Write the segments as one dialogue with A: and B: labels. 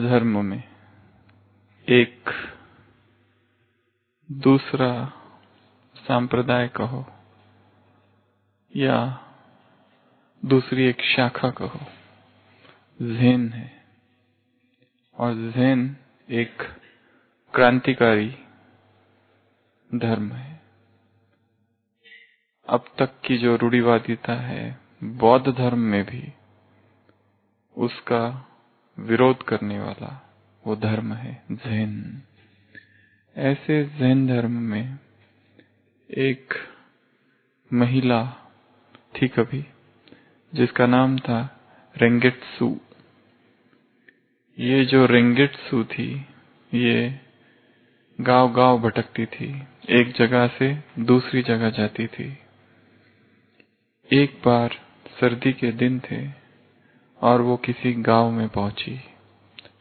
A: धर्म में। एक दूसरा संप्रदाय कहो, या दूसरी एक शाखा कहो। जैन है। और जैन एक क्रांतिकारी धर्म है। अब तक की जो रूढ़िवादिता है, बौद्ध धर्म में भी, उसका विरोध करने वाला, वो धर्म है, जैन। ऐसे जैन धर्म में एक महिला थी कभी, जिसका नाम था रेंगेटसु। ये जो रेंगेटसु थी, ये गाँव गाँव भटकती थी, एक जगह से दूसरी जगह जाती थी। एक बार सर्दी के दिन थे और वो किसी गाँव में पहुँची।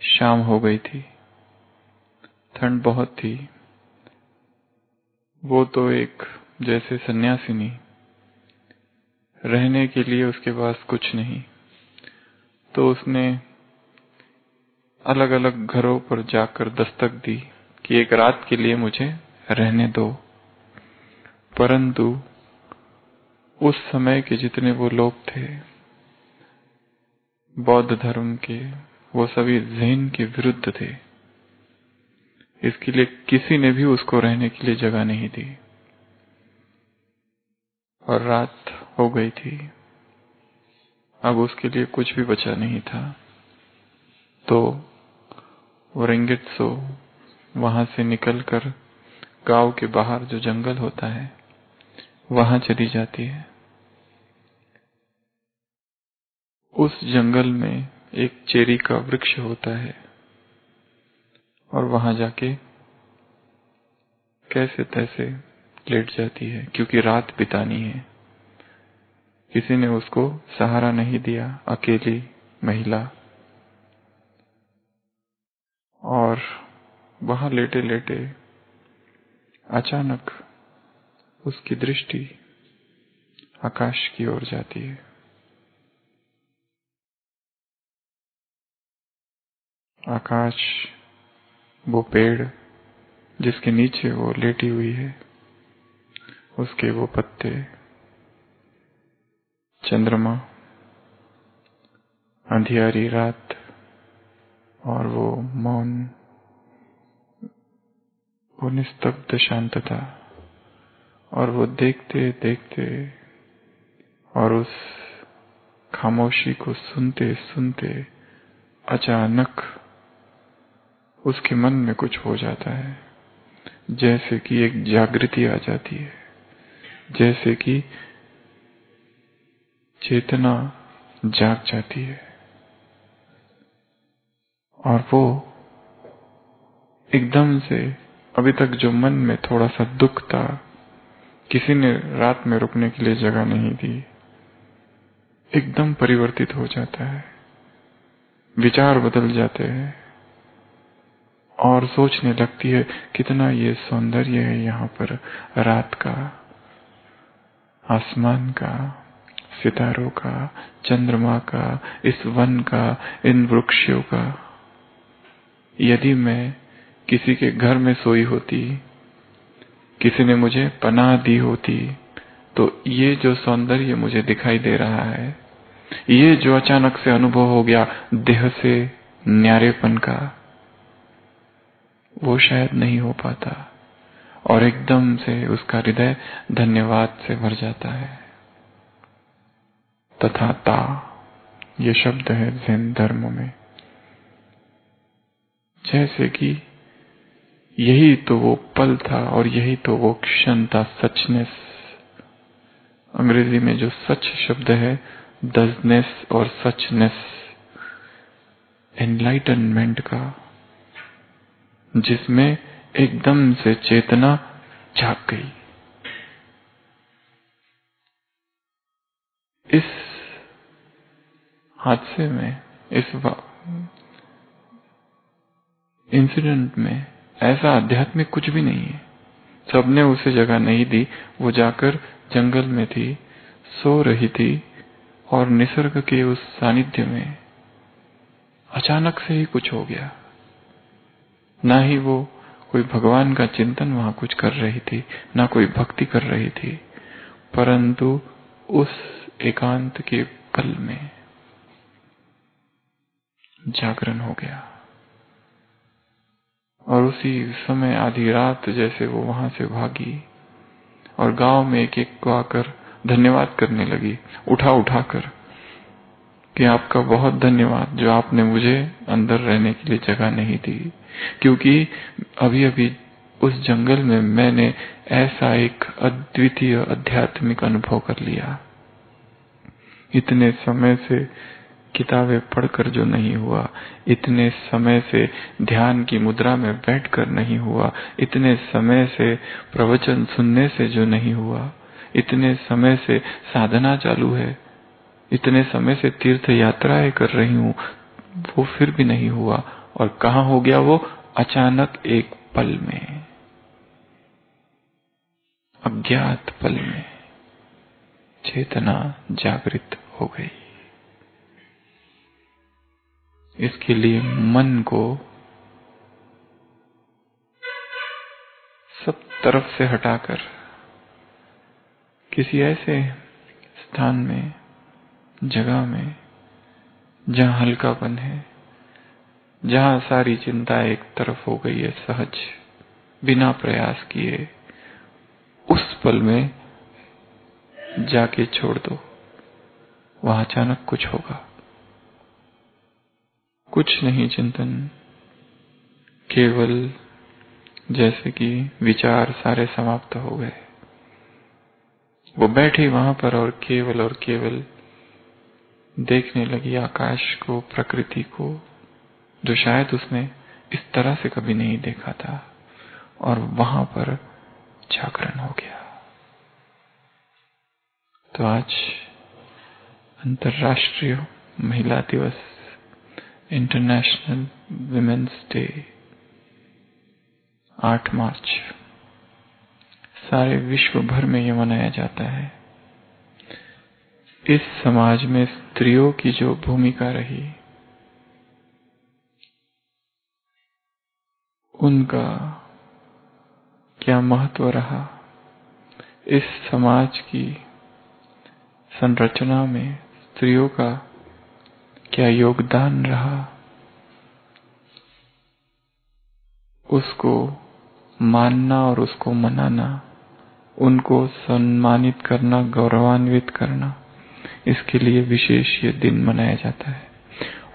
A: शाम हो गई थी। ठंड बहुत थी। वो तो एक जैसे सन्यासिनी। रहने के लिए उसके पास कुछ नहीं। तो उसने अलग अलग घरों पर जाकर दस्तक दी कि एक रात के लिए मुझे रहने दो। परंतु उस समय के जितने वो लोग थे बौद्ध धर्म के, वो सभी जैन के विरुद्ध थे। इसके लिए किसी ने भी उसको रहने के लिए जगह नहीं दी। और रात हो गई थी। अब उसके लिए कुछ भी बचा नहीं था। तो वो रिंगिट्सो वहाँ से निकलकर गाँव के बाहर जो जंगल होता है, वहाँ चली जाती है। उस जंगल में एक चेरी का वृक्ष होता है। और वहाँ जाके कैसे तैसे लेट जाती है, क्योंकि रात बितानी है। किसी ने उसको सहारा नहीं दिया, अकेली महिला। और वहाँ लेटे लेटे अचानक उसकी दृष्टि आकाश की ओर जाती है। आकाश, वो पेड़ जिसके नीचे वो लेटी हुई है, उसके वो पत्ते, चंद्रमा, अंधियारी रात और वो मौन, वो निस्तब्ध शांतता और वो देखते देखते और उस खामोशी को सुनते सुनते अचानक उसके मन में कुछ हो जाता है। जैसे कि एक जागृति आ जाती है। जैसे कि चेतना जाग जाती है। और वो एकदम से अभी तक जो मन में थोड़ा सा दुख था, किसी ने रात में रुकने के लिए जगह नहीं दी, एकदम परिवर्तित हो जाता है। विचार बदल जाते हैं। और सोचने लगती है, कितना ये सौंदर्य है यहाँ पर, रात का, आसमान का, सितारों का, चंद्रमा का, इस वन का, इन वृक्षों का। यदि मैं किसी के घर में सोई होती, किसी ने मुझे पनाह दी होती तो ये जो सौंदर्य मुझे दिखाई दे रहा है, ये जो अचानक से अनुभव हो गया, देह से न्यारेपन का वो शायद नहीं हो पाता। और एकदम से उसका हृदय धन्यवाद से भर जाता है। तथा ता, ये शब्द है जैन धर्म में। जैसे कि यही तो वो पल था और यही तो वो क्षण था सचनेस। अंग्रेज़ी में जो सच शब्द है दजनेस और सचनेस एनलाइटनमेंट का। जिसमें एकदम से चेतना जाग गई। इस हादसे में, इस इंसिडेंट में ऐसा आध्यात्मिक कुछ भी नहीं है। सबने उसे जगह नहीं दी। वो जाकर जंगल में थी, सो रही थी और निसर्ग के उस सानिध्य में अचानक से ही कुछ हो गया। ना ही वो कोई भगवान का चिंतन वहाँ कुछ कर रही थी, ना कोई भक्ति कर रही थी, परंतु उस एकांत के पल में जागरण हो गया। और उसी समय आधी रात जैसे वो वहाँ से भागी और गाँव में एक एक को आकर धन्यवाद करने लगी उठा उठा कर। कि आपका बहुत धन्यवाद जो आपने मुझे अंदर रहने के लिए जगह नहीं दी। क्योंकि अभी अभी उस जंगल में मैंने ऐसा एक अद्वितीय आध्यात्मिक अनुभव कर लिया। इतने समय से किताबें पढ़कर जो नहीं हुआ, इतने समय से ध्यान की मुद्रा में बैठकर नहीं हुआ, इतने समय से प्रवचन सुनने से जो नहीं हुआ, इतने समय से साधना चालू है। इतने समय से तीर्थ यात्राएँ कर रही हूँ, वो फिर भी नहीं हुआ। और कहा हो गया वो? अचानक एक पल में। अज्ञात पल में चेतना जागृत हो गई। इसके लिए मन को सब तरफ़ से हटाकर किसी ऐसे स्थान में जगह में, जहाँ हल्कापन है, जहाँ सारी चिंता एक तरफ़ हो गई है सहज, बिना प्रयास किए, उस पल में जाके छोड़ दो। वहाँ अचानक कुछ होगा। कुछ नहीं चिंतन, केवल जैसे कि विचार सारे समाप्त हो गए। वो बैठी वहाँ पर और केवल और केवल देखने लगी आकाश को, प्रकृति को, जो शायद उसने इस तरह से कभी नहीं देखा था, और वहाँ पर जागरण हो गया। तो आज अंतर्राष्ट्रीय महिला दिवस इंटरनेशनल विमेन्स डे 8 मार्च। सारे विश्व भर में यह मनाया जाता है। इस समाज में स्त्रियों की जो भूमिका रही, उनका क्या महत्व रहा? इस समाज की संरचना में स्त्रियों का क्या योगदान रहा? उसको मानना और उसको मनाना, उनको सम्मानित करना, गौरवान्वित करना इसके लिए विशेष ये दिन मनाया जाता है।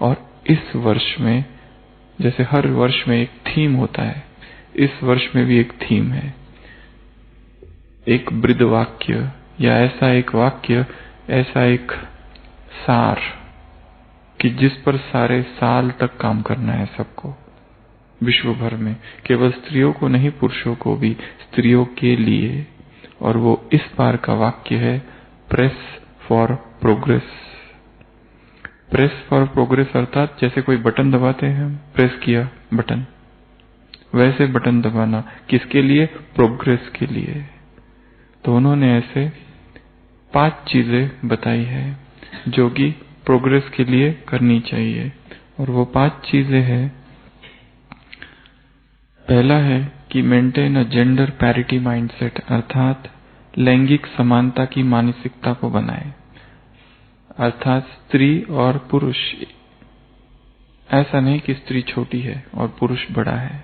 A: और इस वर्ष में, जैसे हर वर्ष में एक थीम होता है, इस वर्ष में भी एक थीम है। एक वृद्ध वाक्य या ऐसा एक वाक्य, ऐसा एक सार कि जिस पर सारे साल तक काम करना है सबको। विश्व भर में, केवल स्त्रियों को नहीं, पुरुषों को भी, स्त्रियों के लिए। और वो इस बार का वाक्य है, press for progress press for progress अर्थात जैसे कोई बटन दबाते हैं प्रेस किया बटन वैसे बटन दबाना किसके लिए? प्रोग्रेस के लिए. तो उन्होंने ऐसे पाँच चीज़ें बताई है जो कि प्रोग्रेस के लिए करनी चाहिए। और वो पाँच चीज़ें हैं। पहला है कि maintain a gender parity mindset अर्थात लैंगिक समानता की मानसिकता को बनाए। अर्थात स्त्री और पुरुष। ऐसा नहीं कि स्त्री छोटी है और पुरुष बड़ा है।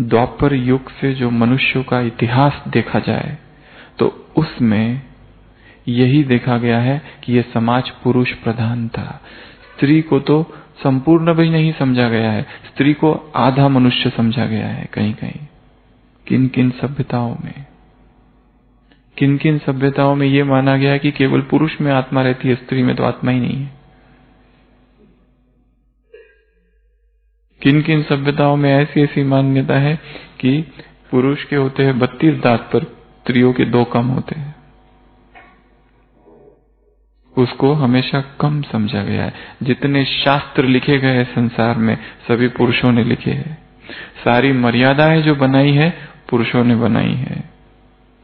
A: द्वापर युग से जो मनुष्यों का इतिहास देखा जाए तो उसमें यही देखा गया है कि यह समाज पुरुष प्रधान था। स्त्री को तो संपूर्ण भी नहीं समझा गया है, स्त्री को आधा मनुष्य समझा गया है कहीं कहीं किन किन सभ्यताओं में। किन किन सभ्यताओं में यह माना गया है कि केवल पुरुष में आत्मा रहती है, स्त्री में तो आत्मा ही नहीं है? किन किन सभ्यताओं में ऐसी ऐसी मान्यता है कि पुरुष के होते हैं बत्तीस दांत पर स्त्रियों के दो कम होते हैं? उसको हमेशा कम समझा गया है। जितने शास्त्र लिखे गए हैं संसार में, सभी पुरुषों ने लिखे हैं। सारी मर्यादाएँ जो बनाई है, पुरुषों ने बनाई है।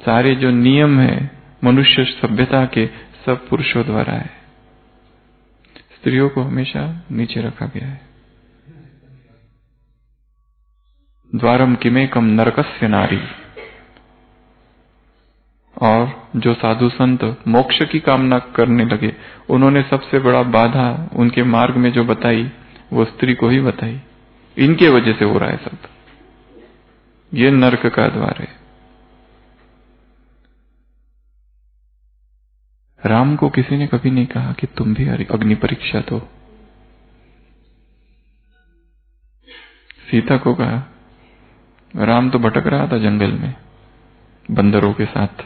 A: सारे जो नियम है, मनुष्य सभ्यता के सब पुरुषों द्वारा है। स्त्रियों को हमेशा नीचे रखा गया है। द्वारम किमेकम नरकस्य नारी। और जो साधु संत मोक्ष की कामना करने लगे, उन्होंने सबसे बड़ा बाधा उनके मार्ग में जो बताई, वो स्त्री को ही बताई। इनके वजह से हो रहा है सब। ये नरक का द्वार है। राम को किसी ने कभी नहीं कहा कि तुम भी अग्नि परीक्षा दो। सीता को कहा, राम तो भटक रहा था जंगल में, बंदरों के साथ।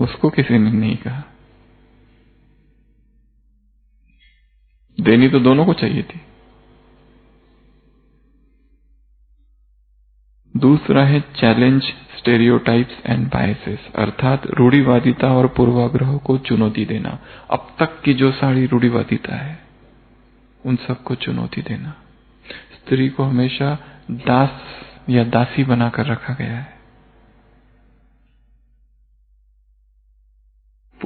A: उसको किसी ने नहीं कहा। देनी तो दोनों को चाहिए थी। दूसरा है चैलेंज स्टेरियोटाइप्स एंड बायसेस अर्थात रूढ़िवादिता और पूर्वाग्रह को चुनौती देना। अब तक की जो सारी रूढ़िवादिता है, उन सबको चुनौती देना। स्त्री को हमेशा दास या दासी बनाकर रखा गया है।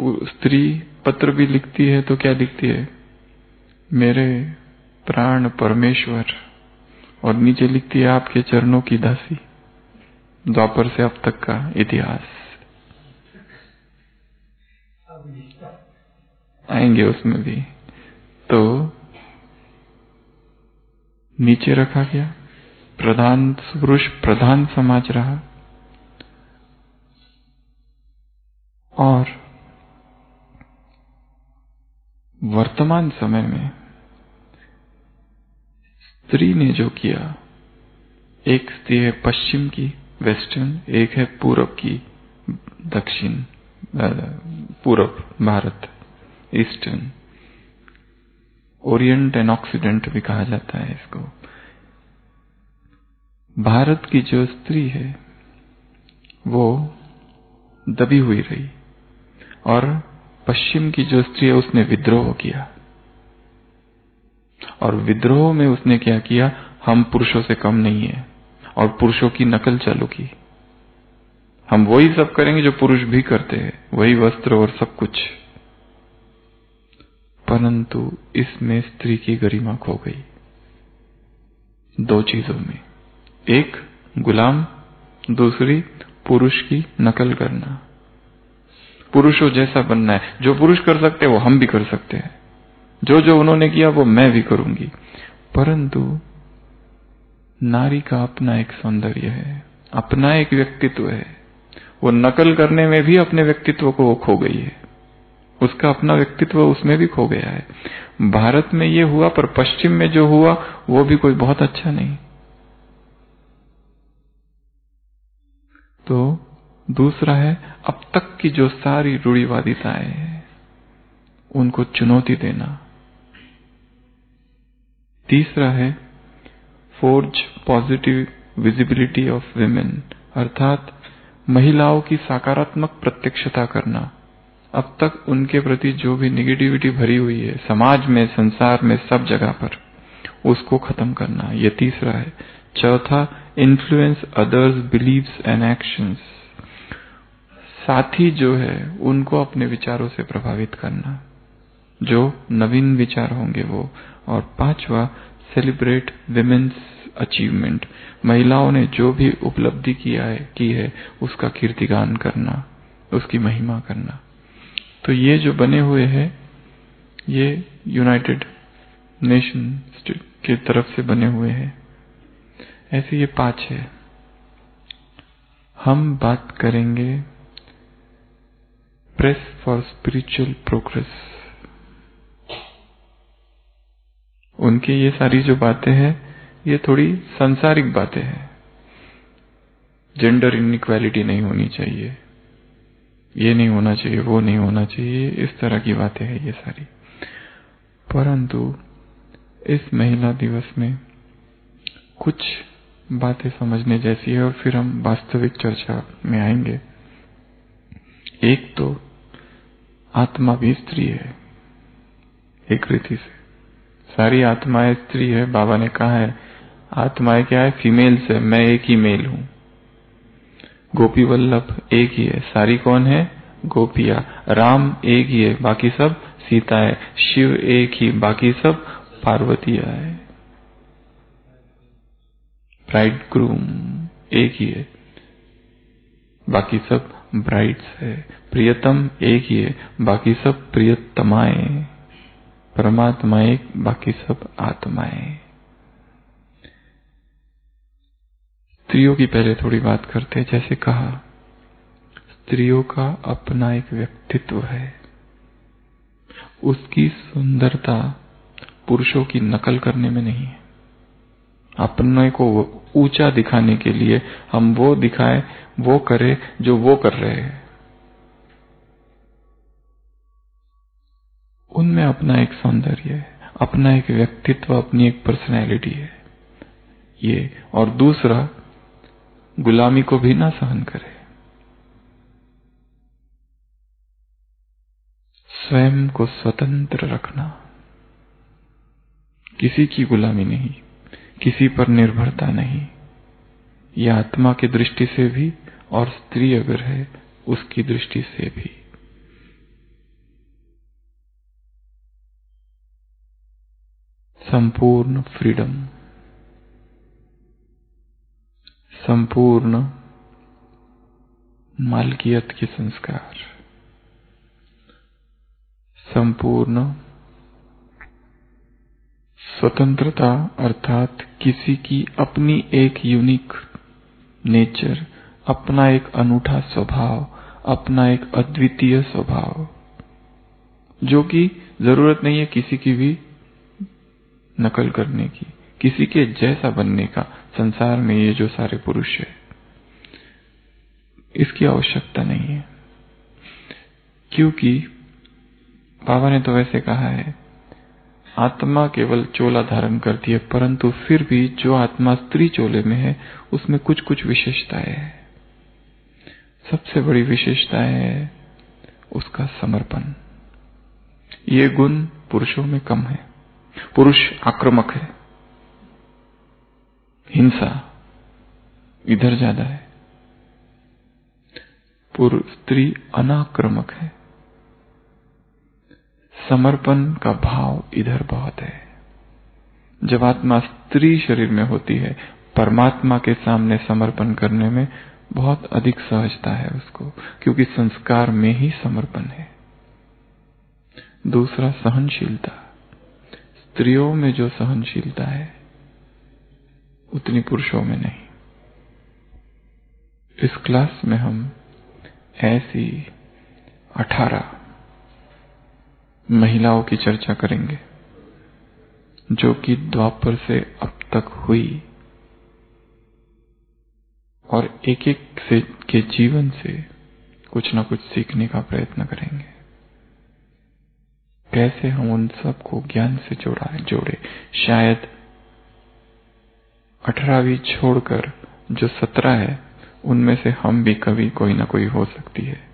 A: स्त्री पत्र भी लिखती है तो क्या लिखती है? मेरे प्राण परमेश्वर। और नीचे लिखती है आपके चरणों की दासी द्वापर से अब तक का इतिहास। आएँगे उसमें भी। तो नीचे रखा गया। प्रधान पुरुष, प्रधान समाज रहा। और वर्तमान समय में स्त्री ने जो किया, एक स्त्री है पश्चिम की, वेस्टर्न, एक है पूरब की, दक्षिण पूरब, Bharat, eastern, orient and occident भी कहा जाता है इसको। भारत की जो स्त्री है, वो दबी हुई रही और पश्चिम की जो स्त्री है, उसने विद्रोह किया। और विद्रोह में उसने क्या किया? हम पुरुषों से कम नहीं है और पुरुषों की नकल चालू की। हम वही सब करेंगे जो पुरुष भी करते हैं, वही वस्त्र और सब कुछ। परंतु इसमें स्त्री की गरिमा खो गई। दो चीज़ों में। एक, गुलाम, दूसरी, पुरुष की नकल करना। पुरुषों जैसा बनना है। जो पुरुष कर सकते हैं, वो हम भी कर सकते हैं। जो जो उन्होंने किया, वो मैं भी करूँगी। परंतु नारी का अपना एक सौंदर्य है, अपना एक व्यक्तित्व है। वो नकल करने में भी अपने व्यक्तित्व को वो खो गई है। उसका अपना व्यक्तित्व उसमें भी खो गया है। भारत में ये हुआ, पर पश्चिम में जो हुआ, वो भी कोई बहुत अच्छा नहीं। तो दूसरा है, अब तक की जो सारी रूढ़िवादिताएँ हैं, उनको चुनौती देना। तीसरा है forge positive visibility of women अर्थात महिलाओं की सकारात्मक प्रत्यक्षता करना। अब तक उनके प्रति जो भी निगेटिविटी भरी हुई है, समाज में, संसार में, सब जगह पर, उसको खत्म करना। ये तीसरा है। चौथा influence others' beliefs and actions साथी जो है, उनको अपने विचारों से प्रभावित करना। जो नवीन विचार होंगे वो और पांचवा सेलिब्रेट विमेन्स अचीवमेंट महिलाओं ने जो भी उपलब्धि किया है की है, उसका कीर्तिगान करना, उसकी महिमा करना। तो ये जो बने हुए हैं, ये यूनाइटेड नेशन के तरफ़ से बने हुए हैं। ऐसे ये पाँच है। हम बात करेंगे प्रेस फॉर स्पिरिचुअल प्रोग्रेस उनके ये सारी जो बातें हैं, ये थोड़ी सांसारिक बातें हैं। जेंडर इनइक्वालिटी नहीं होनी चाहिए। ये नहीं होना चाहिए, वो नहीं होना चाहिए, इस तरह की बातें हैं ये सारी। परंतु इस महिला दिवस में कुछ बातें समझने जैसी है और फिर हम वास्तविक चर्चा में आएँगे। एक तो आत्मा भी स्त्री है, एक रीति से। सारी आत्माएँ स्त्री है, बाबा ने कहा है, आत्माएँ क्या है? फीमेल से मैं एक ही मेल हूँ। गोपी वल्लभ एक ही है, सारी कौन है? गोपिया। राम एक ही है, बाकी सब सीता है। शिव एक ही, बाकी सब पार्वतिया है। ब्राइड ग्रूम एक ही है, बाकी सब ब्राइड्स है। प्रियतम एक ही है, बाकी सब प्रियतमाएँ। परमात्मा एक, बाकी सब आत्माएँ। स्त्रियों की पहले थोड़ी बात करते हैं, जैसे कहा, स्त्रियों का अपना एक व्यक्तित्व है। उसकी सुंदरता पुरुषों की नकल करने में नहीं है। अपने को ऊँचा दिखाने के लिए हम वो दिखाएँ, वो करें, जो वो कर रहे हैं। उनमें अपना एक सौंदर्य है, अपना एक व्यक्तित्व, अपनी एक पर्सनैलिटी है। ये और दूसरा, गुलामी को भी ना सहन करे। स्वयं को स्वतंत्र रखना। किसी की गुलामी नहीं, किसी पर निर्भरता नहीं। यह आत्मा की दृष्टि से भी और स्त्री अगर है, उसकी दृष्टि से भी। संपूर्ण फ्रीडम संपूर्ण मालकियत के संस्कार. संपूर्ण स्वतंत्रता अर्थात किसी की अपनी एक यूनिक नेचर अपना एक अनूठा स्वभाव, अपना एक अद्वितीय स्वभाव, जो कि ज़रूरत नहीं है किसी की भी नकल करने की, किसी के जैसा बनने का संसार में ये जो सारे पुरुष है, इसकी आवश्यकता नहीं है। क्योंकि बाबा ने तो वैसे कहा है, आत्मा केवल चोला धारण करती है, परंतु फिर भी जो आत्मा स्त्री चोले में है, उसमें कुछ कुछ विशेषताएँ है। सबसे बड़ी विशेषता है उसका समर्पण। ये गुण पुरुषों में कम है। पुरुष आक्रामक है। हिंसा इधर ज़्यादा है। स्त्री अनाक्रमक है। समर्पण का भाव इधर बहुत है। जब आत्मा स्त्री शरीर में होती है, परमात्मा के सामने समर्पण करने में बहुत अधिक सहजता है उसको, क्योंकि संस्कार में ही समर्पण है। दूसरा सहनशीलता। स्त्रियों में जो सहनशीलता है, उतनी पुरुषों में नहीं। इस क्लास में हम ऐसी अठारह महिलाओं की चर्चा करेंगे, जो कि द्वापर से अब तक हुई और एक एक से, के जीवन से कुछ ना कुछ सीखने का प्रयत्न करेंगे। कैसे हम उन सबको ज्ञान से जोड़ा शायद अठारहवीं छोड़कर जो सत्रह है, उनमें से हम भी कभी कोई ना कोई हो सकती है।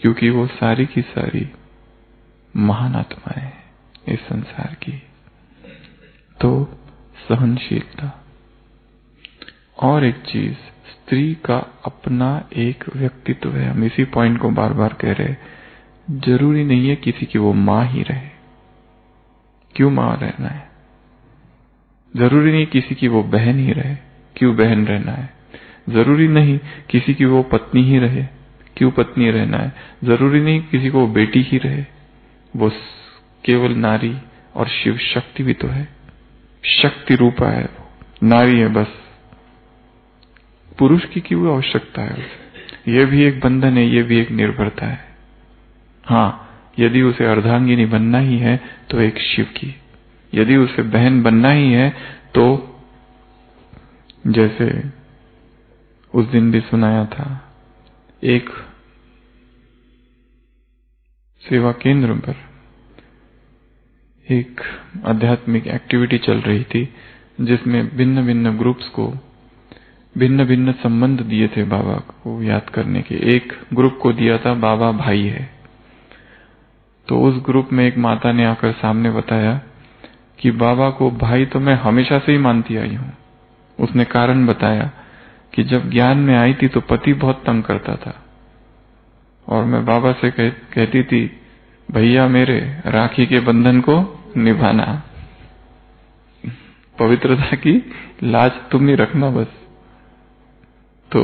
A: क्योंकि वो सारी की सारी महान आत्माएँ इस संसार की। तो सहनशीलता। और एक चीज़, स्त्री का अपना एक व्यक्तित्व है। हम इसी पॉइंट को बार बार कह रहे ज़रूरी नहीं है किसी की वो माँ ही रहे। क्यों माँ रहना है? ज़रूरी नहीं किसी की वो बहन ही रहे, क्यों बहन रहना है? ज़रूरी नहीं किसी की वो पत्नी ही रहे, क्यों पत्नी रहना है? ज़रूरी नहीं किसी को बेटी ही रहे, वो केवल नारी और शिव शक्ति भी तो है। शक्ति रूपा है वो, नारी है बस। पुरुष की क्यों आवश्यकता है उसे? यह भी एक बंधन है, ये भी एक निर्भरता है। हाँ यदि उसे अर्धांगिनी बनना ही है तो एक शिव की। यदि उसे बहन बनना ही है तो जैसे उस दिन भी सुनाया था, एक सेवा केंद्र पर एक आध्यात्मिक एक्टिविटी चल रही थी, जिसमें भिन्न भिन्न ग्रुप्स को भिन्न भिन्न संबंध दिए थे बाबा को याद करने के। एक ग्रुप को दिया था, बाबा भाई है। तो उस ग्रुप में एक माता ने आकर सामने बताया कि बाबा को भाई तो मैं हमेशा से ही मानती आई हूँ। उसने कारण बताया कि जब ज्ञान में आई थी तो पति बहुत तंग करता था। और मैं बाबा से कह, कहती थी भैया मेरे राखी के बंधन को निभाना। पवित्रता की लाज तुम ही रखना बस। तो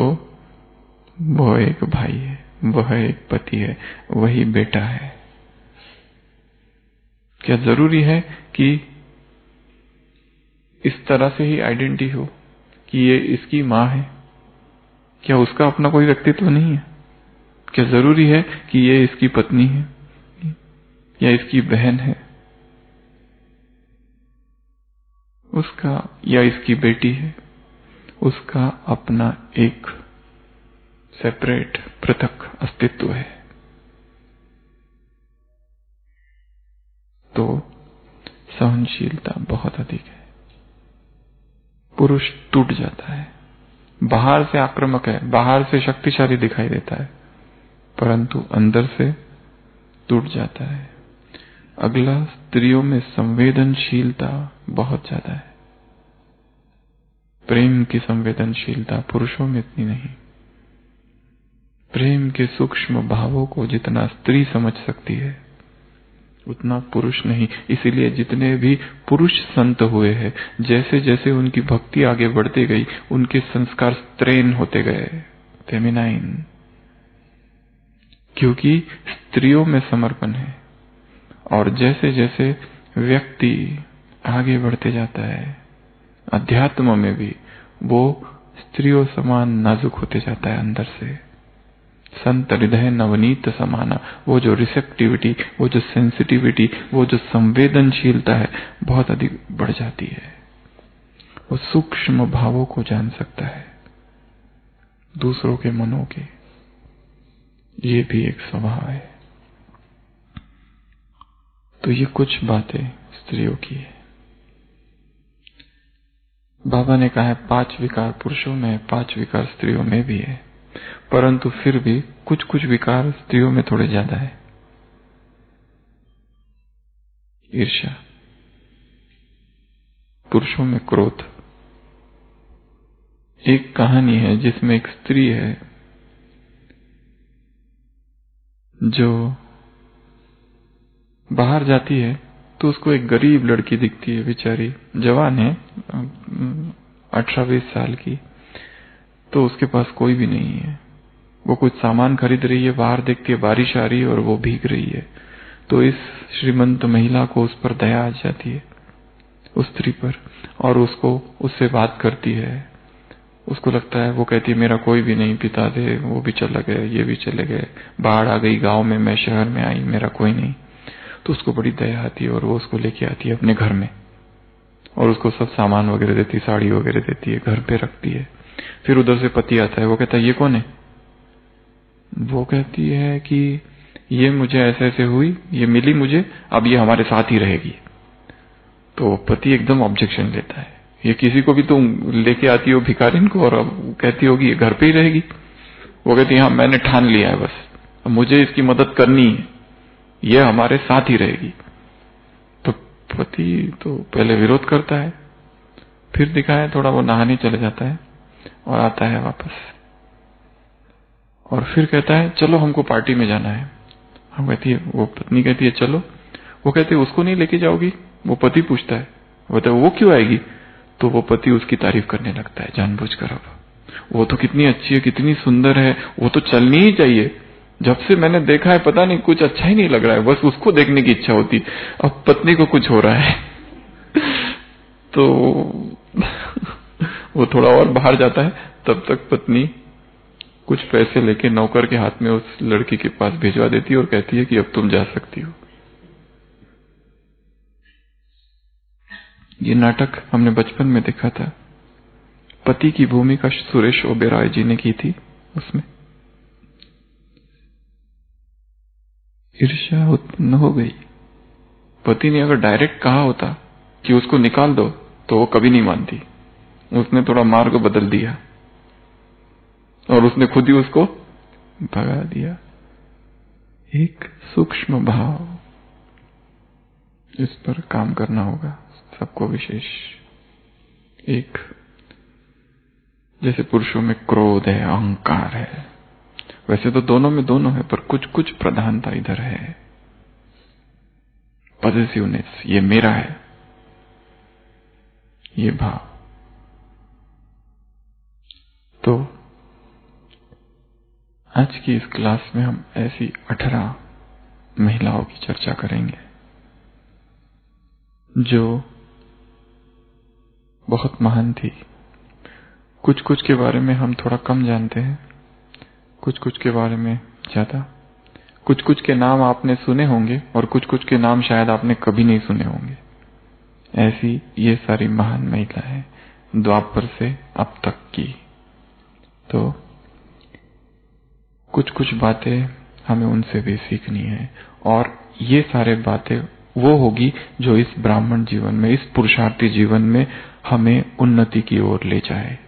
A: वह एक भाई है वह एक पति है वही बेटा है। क्या ज़रूरी है कि इस तरह से ही आइडेंटिटी हो कि ये इसकी माँ है? क्या उसका अपना कोई व्यक्तित्व नहीं है? क्या ज़रूरी है कि ये इसकी पत्नी है? या इसकी बहन है? उसका या इसकी बेटी है? उसका अपना एक सेपरेट पृथक अस्तित्व है। तो सहनशीलता बहुत अधिक है। पुरुष टूट जाता है। बाहर से आक्रामक है, बाहर से शक्तिशाली दिखाई देता है, परंतु अंदर से टूट जाता है। अगला, स्त्रियों में संवेदनशीलता बहुत ज़्यादा है। प्रेम की संवेदनशीलता पुरुषों में इतनी नहीं। प्रेम के सूक्ष्म भावों को जितना स्त्री समझ सकती है उतना पुरुष नहीं। इसीलिए जितने भी पुरुष संत हुए हैं जैसे जैसे उनकी भक्ति आगे बढ़ती गई, उनके संस्कार स्त्रेन होते गए। फेमिनाइन क्योंकि स्त्रियों में समर्पण है, और जैसे जैसे व्यक्ति आगे बढ़ते जाता है, अध्यात्म में भी वो स्त्रियों समान नाजुक होते जाता है अंदर से। संत हृदय नवनीत समाना, वो जो रिसेप्टिविटी वो जो सेंसिटिविटी वो जो संवेदनशीलता है, बहुत अधिक बढ़ जाती है। वो सूक्ष्म भावों को जान सकता है, दूसरों के मनों के। ये भी एक स्वभाव है। तो ये कुछ बातें स्त्रियों की है। बाबा ने कहा है, पाँच विकार पुरुषों में, पाँच विकार स्त्रियों में भी है। परंतु फिर भी कुछ कुछ विकार स्त्रियों में थोड़े ज़्यादा है। ईर्ष्या। पुरुषों में क्रोध। एक कहानी है जिसमें एक स्त्री है जो बाहर जाती है तो उसको एक गरीब लड़की दिखती है, बेचारी जवान है अठारह बीस साल की। तो उसके पास कोई भी नहीं है। वो कुछ सामान खरीद रही है, बाहर देखती है बारिश आ रही है और वो भीग रही है। तो इस श्रीमंत महिला को उस पर दया आ जाती है, उस स्त्री पर, और उसको, उससे बात करती है। उसको लगता है, वो कहती है, मेरा कोई भी नहीं, पिता थे वो भी चला गया, ये भी चले गए, बाढ़ आ गई, गाँव में मैं, शहर में आई, मेरा कोई नहीं। तो उसको बड़ी दया आती है और वो उसको लेके आती है अपने घर में। और उसको सब सामान वगैरह देती साड़ी वगैरह देती है, घर पे रखती है। फिर उधर से पति आता है, वो कहता है, ये कौन है? वो कहती है कि, ये मुझे ऐसे ऐसे हुई, ये मिली मुझे, अब ये हमारे साथ ही रहेगी। तो पति एकदम ऑब्जेक्शन लेता है। ये किसी को भी तुम लेके आती हो भिखारिन को और अब कहती होगी, ये घर पे ही रहेगी। वो कहती है हाँ मैंने ठान लिया है बस, अब मुझे इसकी मदद करनी है, ये हमारे साथ ही रहेगी। तो पति तो पहले विरोध करता है, फिर दिखाया, थोड़ा वो नहाने चले जाता है। और आता है वापस। और फिर कहता है, चलो, हमको पार्टी में जाना है। हम कहती है, वो पत्नी कहती है, चलो। वो कहती है, उसको नहीं लेके जाओगी? वो पति पूछता है। वो वो क्यों आएगी? तो वो पति उसकी तारीफ़ करने लगता है, जानबूझकर अब। वो तो कितनी अच्छी है, कितनी सुंदर है, वो तो चलनी ही चाहिए। जब से मैंने देखा है, पता नहीं कुछ अच्छा ही नहीं लग रहा है, बस उसको देखने की इच्छा होती। अब पत्नी को कुछ हो रहा है। तो वो थोड़ा और बाहर जाता है, तब तक पत्नी कुछ पैसे लेके नौकर के हाथ में उस लड़की के पास भिजवा देती है और कहती है कि अब तुम जा सकती हो। ये नाटक हमने बचपन में देखा था। पति की भूमिका सुरेश ओबेरॉय जी ने की थी उसमें। ईर्ष्या उत्पन्न हो गई। पति ने अगर डायरेक्ट कहा होता कि उसको निकाल दो तो वो कभी नहीं मानती। उसने थोड़ा मार्ग बदल दिया। और उसने खुद ही उसको भगा दिया। एक सूक्ष्म भाव इस पर काम करना होगा, सबको विशेष। एक, जैसे पुरुषों में क्रोध है, अहंकार है। वैसे तो दोनों में दोनों है, पर कुछ कुछ प्रधानता इधर है। पॉजिटिवनेस, ये मेरा है। ये भाव। आज की इस क्लास में हम ऐसी अठारह महिलाओं की चर्चा करेंगे, जो बहुत महान थी। कुछ कुछ के बारे में हम थोड़ा कम जानते हैं कुछ कुछ के बारे में ज़्यादा। कुछ कुछ के नाम आपने सुने होंगे और कुछ कुछ के नाम शायद आपने कभी नहीं सुने होंगे। ऐसी ये सारी महान महिला है, द्वापर से अब तक की। तो कुछ कुछ बातें हमें उनसे भी सीखनी है। और ये सारे बातें वो होगी जो इस ब्राह्मण जीवन में, इस पुरुषार्थी जीवन में हमें उन्नति की ओर ले जाए,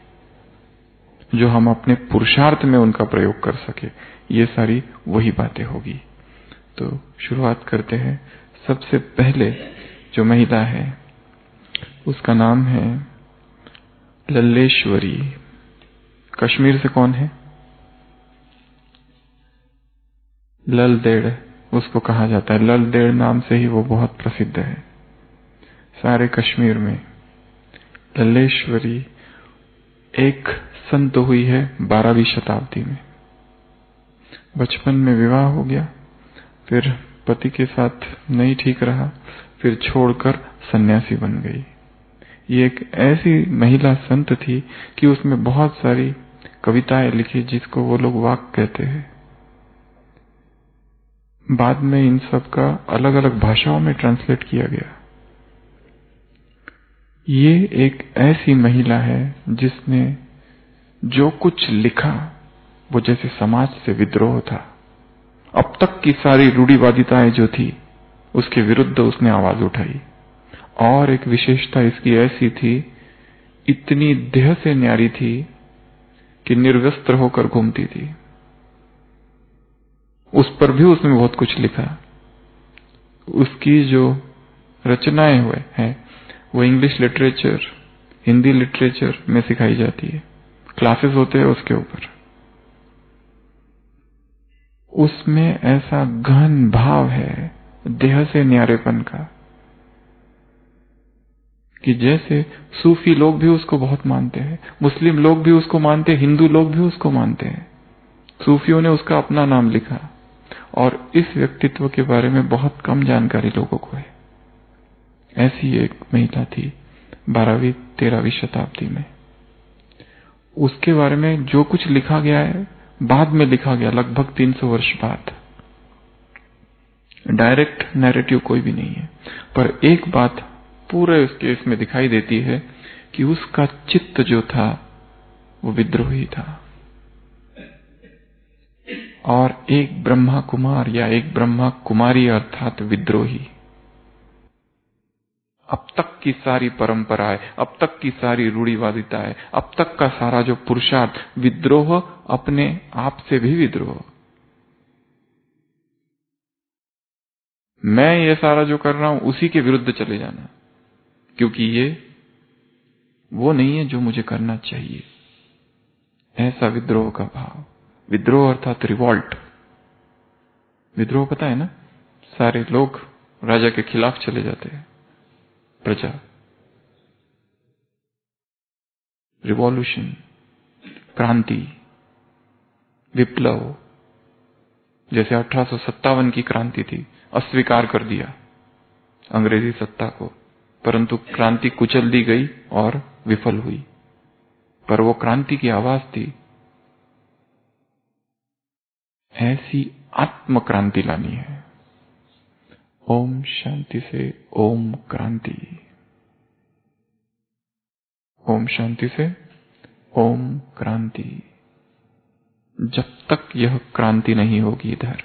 A: जो हम अपने पुरुषार्थ में उनका प्रयोग कर सके। ये सारी वही बातें होगी। तो शुरुआत करते हैं। सबसे पहले जो महिला है, उसका नाम है लल्लेश्वरी। कश्मीर से कौन है? ललदेड़ उसको कहा जाता है। ललदेड़ नाम से ही वो बहुत प्रसिद्ध है। सारे कश्मीर में लल्लेश्वरी एक संत हुई है बारहवीं शताब्दी में। बचपन में विवाह हो गया, फिर पति के साथ नहीं ठीक रहा, फिर छोड़कर सन्यासी बन गई। ये एक ऐसी महिला संत थी कि उसमें बहुत सारी कविताएँ लिखी जिसको वो लोग वाक कहते हैं। बाद में इन सब का अलग अलग भाषाओं में ट्रांसलेट किया गया। ये एक ऐसी महिला है जिसने जो कुछ लिखा, वो जैसे समाज से विद्रोह था। अब तक की सारी रूढ़िवादिताएँ जो थी, उसके विरुद्ध उसने आवाज़ उठाई। और एक विशेषता इसकी ऐसी थी, इतनी देह से न्यारी थी कि निर्वस्त्र होकर घूमती थी। उस पर भी उसने बहुत कुछ लिखा। उसकी जो रचनाएँ हुए हैं, वो इंग्लिश लिटरेचर हिंदी लिटरेचर में सिखाई जाती है। क्लासेस होते हैं उसके ऊपर। उसमें ऐसा गहन भाव है, देह से न्यारेपन का, कि जैसे सूफी लोग भी उसको बहुत मानते हैं, मुस्लिम लोग भी उसको मानते हैं, हिंदू लोग भी उसको मानते हैं। सूफियों ने उसका अपना नाम लिखा। और इस व्यक्तित्व के बारे में बहुत कम जानकारी लोगों को है। ऐसी एक महिला थी, बारहवीं, तेरहवीं शताब्दी में। उसके बारे में जो कुछ लिखा गया है, बाद में लिखा गया, लगभग 300 वर्ष बाद। डायरेक्ट नैरेटिव कोई भी नहीं है। पर एक बात पूरे उस केस में दिखाई देती है कि उसका चित्त जो था, वो विद्रोही था। और एक ब्रह्मा कुमार या एक ब्रह्मा कुमारी अर्थात विद्रोही। अब तक की सारी परंपराएँ, अब तक की सारी रूढ़िवादिताएँ, अब तक का सारा जो पुरुषार्थ, विद्रोह अपने आप से भी विद्रोह। मैं ये सारा जो कर रहा हूँ, उसी के विरुद्ध चले जाना। क्योंकि ये, वो नहीं है जो मुझे करना चाहिए। ऐसा विद्रोह का भाव। विद्रोह अर्थात रिवॉल्ट विद्रोह पता है ना? सारे लोग राजा के खिलाफ चले जाते हैं। प्रजा। रिवॉल्यूशन क्रांति। विप्लव। जैसे अठारह की क्रांति थी, अस्वीकार कर दिया अंग्रेज़ी सत्ता को। परंतु क्रांति कुचल दी गई और विफल हुई। पर वो क्रांति की आवाज़ थी ऐसी आत्म क्रांति लानी है। ओम शांति से ओम क्रांति। ओम शांति से ओम क्रांति। जब तक यह क्रांति नहीं होगी इधर,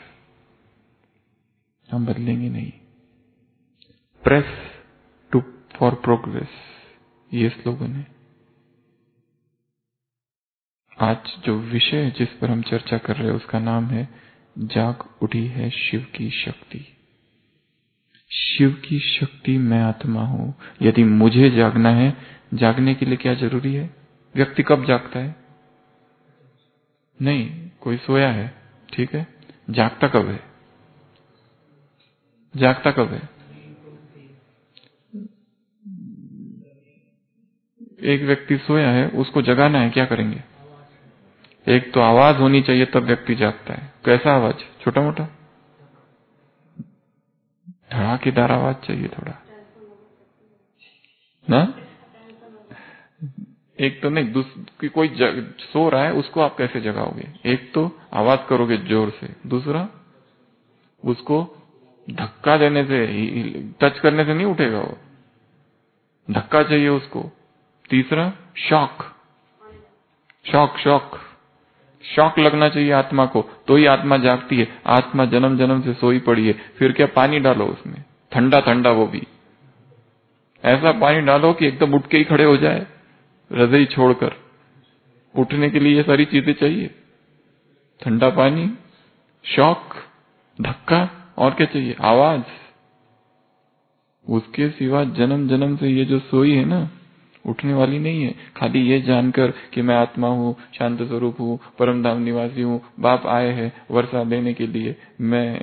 A: हम बदलेंगे नहीं। प्रेस टू फॉर प्रोग्रेस ये स्लोगन है। आज जो विषय जिस पर हम चर्चा कर रहे हैं, उसका नाम है जाग उठी है शिव की शक्ति। शिव की शक्ति मैं आत्मा हूँ। यदि मुझे जागना है, जागने के लिए क्या ज़रूरी है? व्यक्ति कब जागता है? नहीं, कोई सोया है, ठीक है? जागता कब है? जागता कब है? एक व्यक्ति सोया है, उसको जगाना है, क्या करेंगे? एक तो आवाज़ होनी चाहिए तब व्यक्ति जागता है। कैसा आवाज़? छोटा मोटा? धड़ाकेदार आवाज़ चाहिए थोड़ा। ना? एक तो नहीं दूसरी कोई जग, सो रहा है उसको आप कैसे जगाओगे? एक तो आवाज़ करोगे ज़ोर से। दूसरा उसको धक्का देने से टच करने से नहीं उठेगा वो। धक्का चाहिए उसको। तीसरा शॉक। Shock shock. शॉक लगना चाहिए आत्मा को तो ही आत्मा जागती है, आत्मा जन्म जन्म से सोई पड़ी है, फिर क्या पानी डालो उसमें? ठंडा ठंडा वो भी। ऐसा पानी डालो कि एकदम उठ के ही खड़े हो जाए, हृदय छोड़कर। उठने के लिए ये सारी चीज़ें चाहिए। ठंडा पानी, शॉक, धक्का, और क्या चाहिए? आवाज़। उसके सिवा जन्म जन्म से ये जो सोई है ना उठने वाली नहीं है। खाली ये जानकर कि मैं आत्मा हूँ, शांत स्वरूप हूँ, परम धाम निवासी हूँ, बाप आए हैं वर्षा देने के लिए। मैं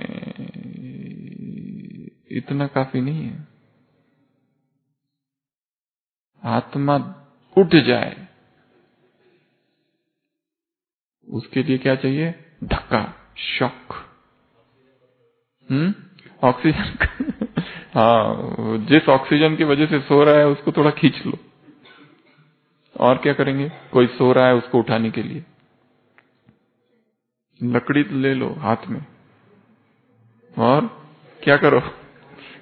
A: इतना काफ़ी नहीं है। आत्मा उठ जाए। उसके लिए क्या चाहिए? धक्का, शॉक। हम्म? ऑक्सीजन। हाँ जिस ऑक्सीजन की वजह से सो रहा है, उसको थोड़ा खींच लो। और क्या करेंगे? कोई सो रहा है उसको उठाने के लिए। लकड़ी तो ले लो हाथ में। और क्या करो?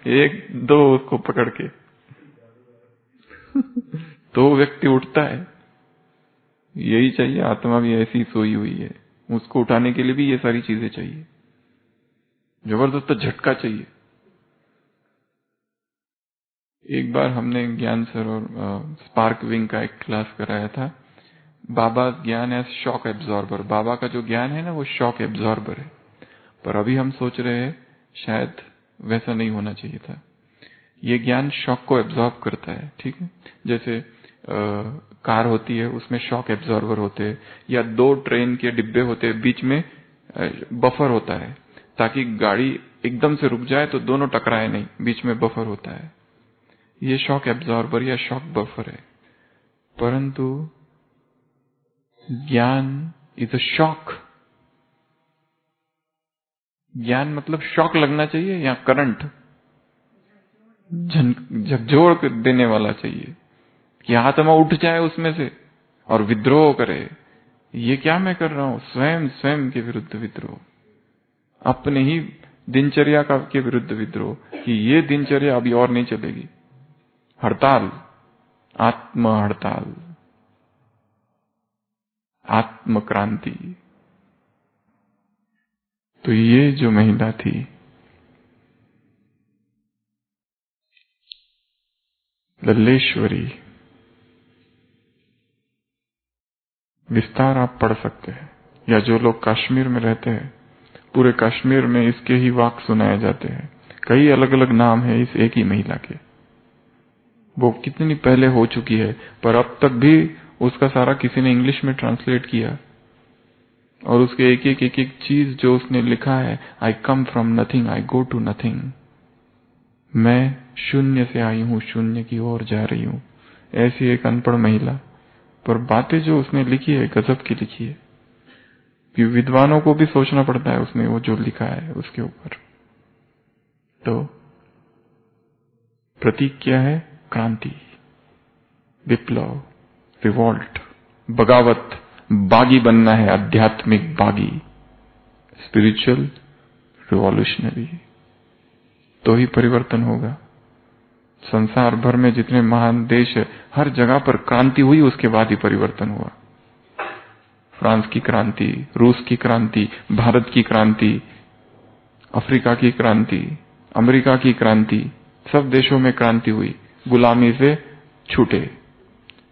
A: एक, दो उसको पकड़ के। तो व्यक्ति उठता है। यही चाहिए, आत्मा भी ऐसी सोई हुई है। उसको उठाने के लिए भी ये सारी चीज़ें चाहिए। ज़बरदस्त झटका चाहिए। एक बार हमने ज्ञान सर और स्पार्क विंग का एक क्लास कराया था। बाबा ज्ञान है शॉक एब्जॉर्बर। बाबा का जो ज्ञान है ना, वो शॉक एब्जॉर्बर है। पर अभी हम सोच रहे हैं, शायद वैसा नहीं होना चाहिए था। ये ज्ञान शॉक को एब्जॉर्ब करता है, ठीक है? जैसे कार होती है, उसमें शॉक एब्जॉर्बर होते हैं, या दो ट्रेन के डिब्बे होते हैं, बीच में बफर होता है। ताकि गाड़ी एकदम से रुक जाए तो दोनों टकराए नहीं, बीच में बफर होता है। ये शॉक एब्जॉर्बर या शॉक बफर है। परंतु ज्ञान इज़ अ शॉक ज्ञान मतलब शॉक लगना चाहिए या करंट झकझोर देने वाला चाहिए। कि आत्मा उठ जाए उसमें से और विद्रोह करे। ये क्या मैं कर रहा हूँ? स्वयं स्वयं के विरुद्ध विद्रोह। अपने ही दिनचर्या का, के विरुद्ध विद्रोह। कि ये दिनचर्या अभी और नहीं चलेगी। हड़ताल आत्म हड़ताल आत्म क्रांति तो ये जो महिला थी, लल्लेश्वरी, विस्तार आप पढ़ सकते हैं, या जो लोग कश्मीर में रहते हैं, पूरे कश्मीर में इसके ही वाक सुनाए जाते हैं। कई अलग अलग नाम है इस एक ही महिला के। वो कितनी पहले हो चुकी है, पर अब तक भी उसका सारा किसी ने इंग्लिश में ट्रांसलेट किया। और उसके एक एक एक चीज़ जो उसने लिखा है I come from nothing I go to nothing मैं शून्य से आई हूँ, शून्य की ओर जा रही हूँ। ऐसी एक अनपढ़ महिला। पर बातें जो उसने लिखी है, गजब की लिखी है। कि विद्वानों को भी सोचना पड़ता है उसने वो जो लिखा है उसके ऊपर। तो प्रतीक क्या है? क्रांति, विप्लव, रिवॉल्ट, बगावत, बागी बनना है आध्यात्मिक बागी स्पिरिचुअल रिवॉल्यूशनरी तो ही परिवर्तन होगा। संसार भर में जितने महान देश है, हर जगह पर क्रांति हुई, उसके बाद ही परिवर्तन हुआ। फ्रांस की क्रांति, रूस की क्रांति, भारत की क्रांति, अफ्रीका की क्रांति, अमेरिका की क्रांति, सब देशों में क्रांति हुई। गुलामी से छूटे।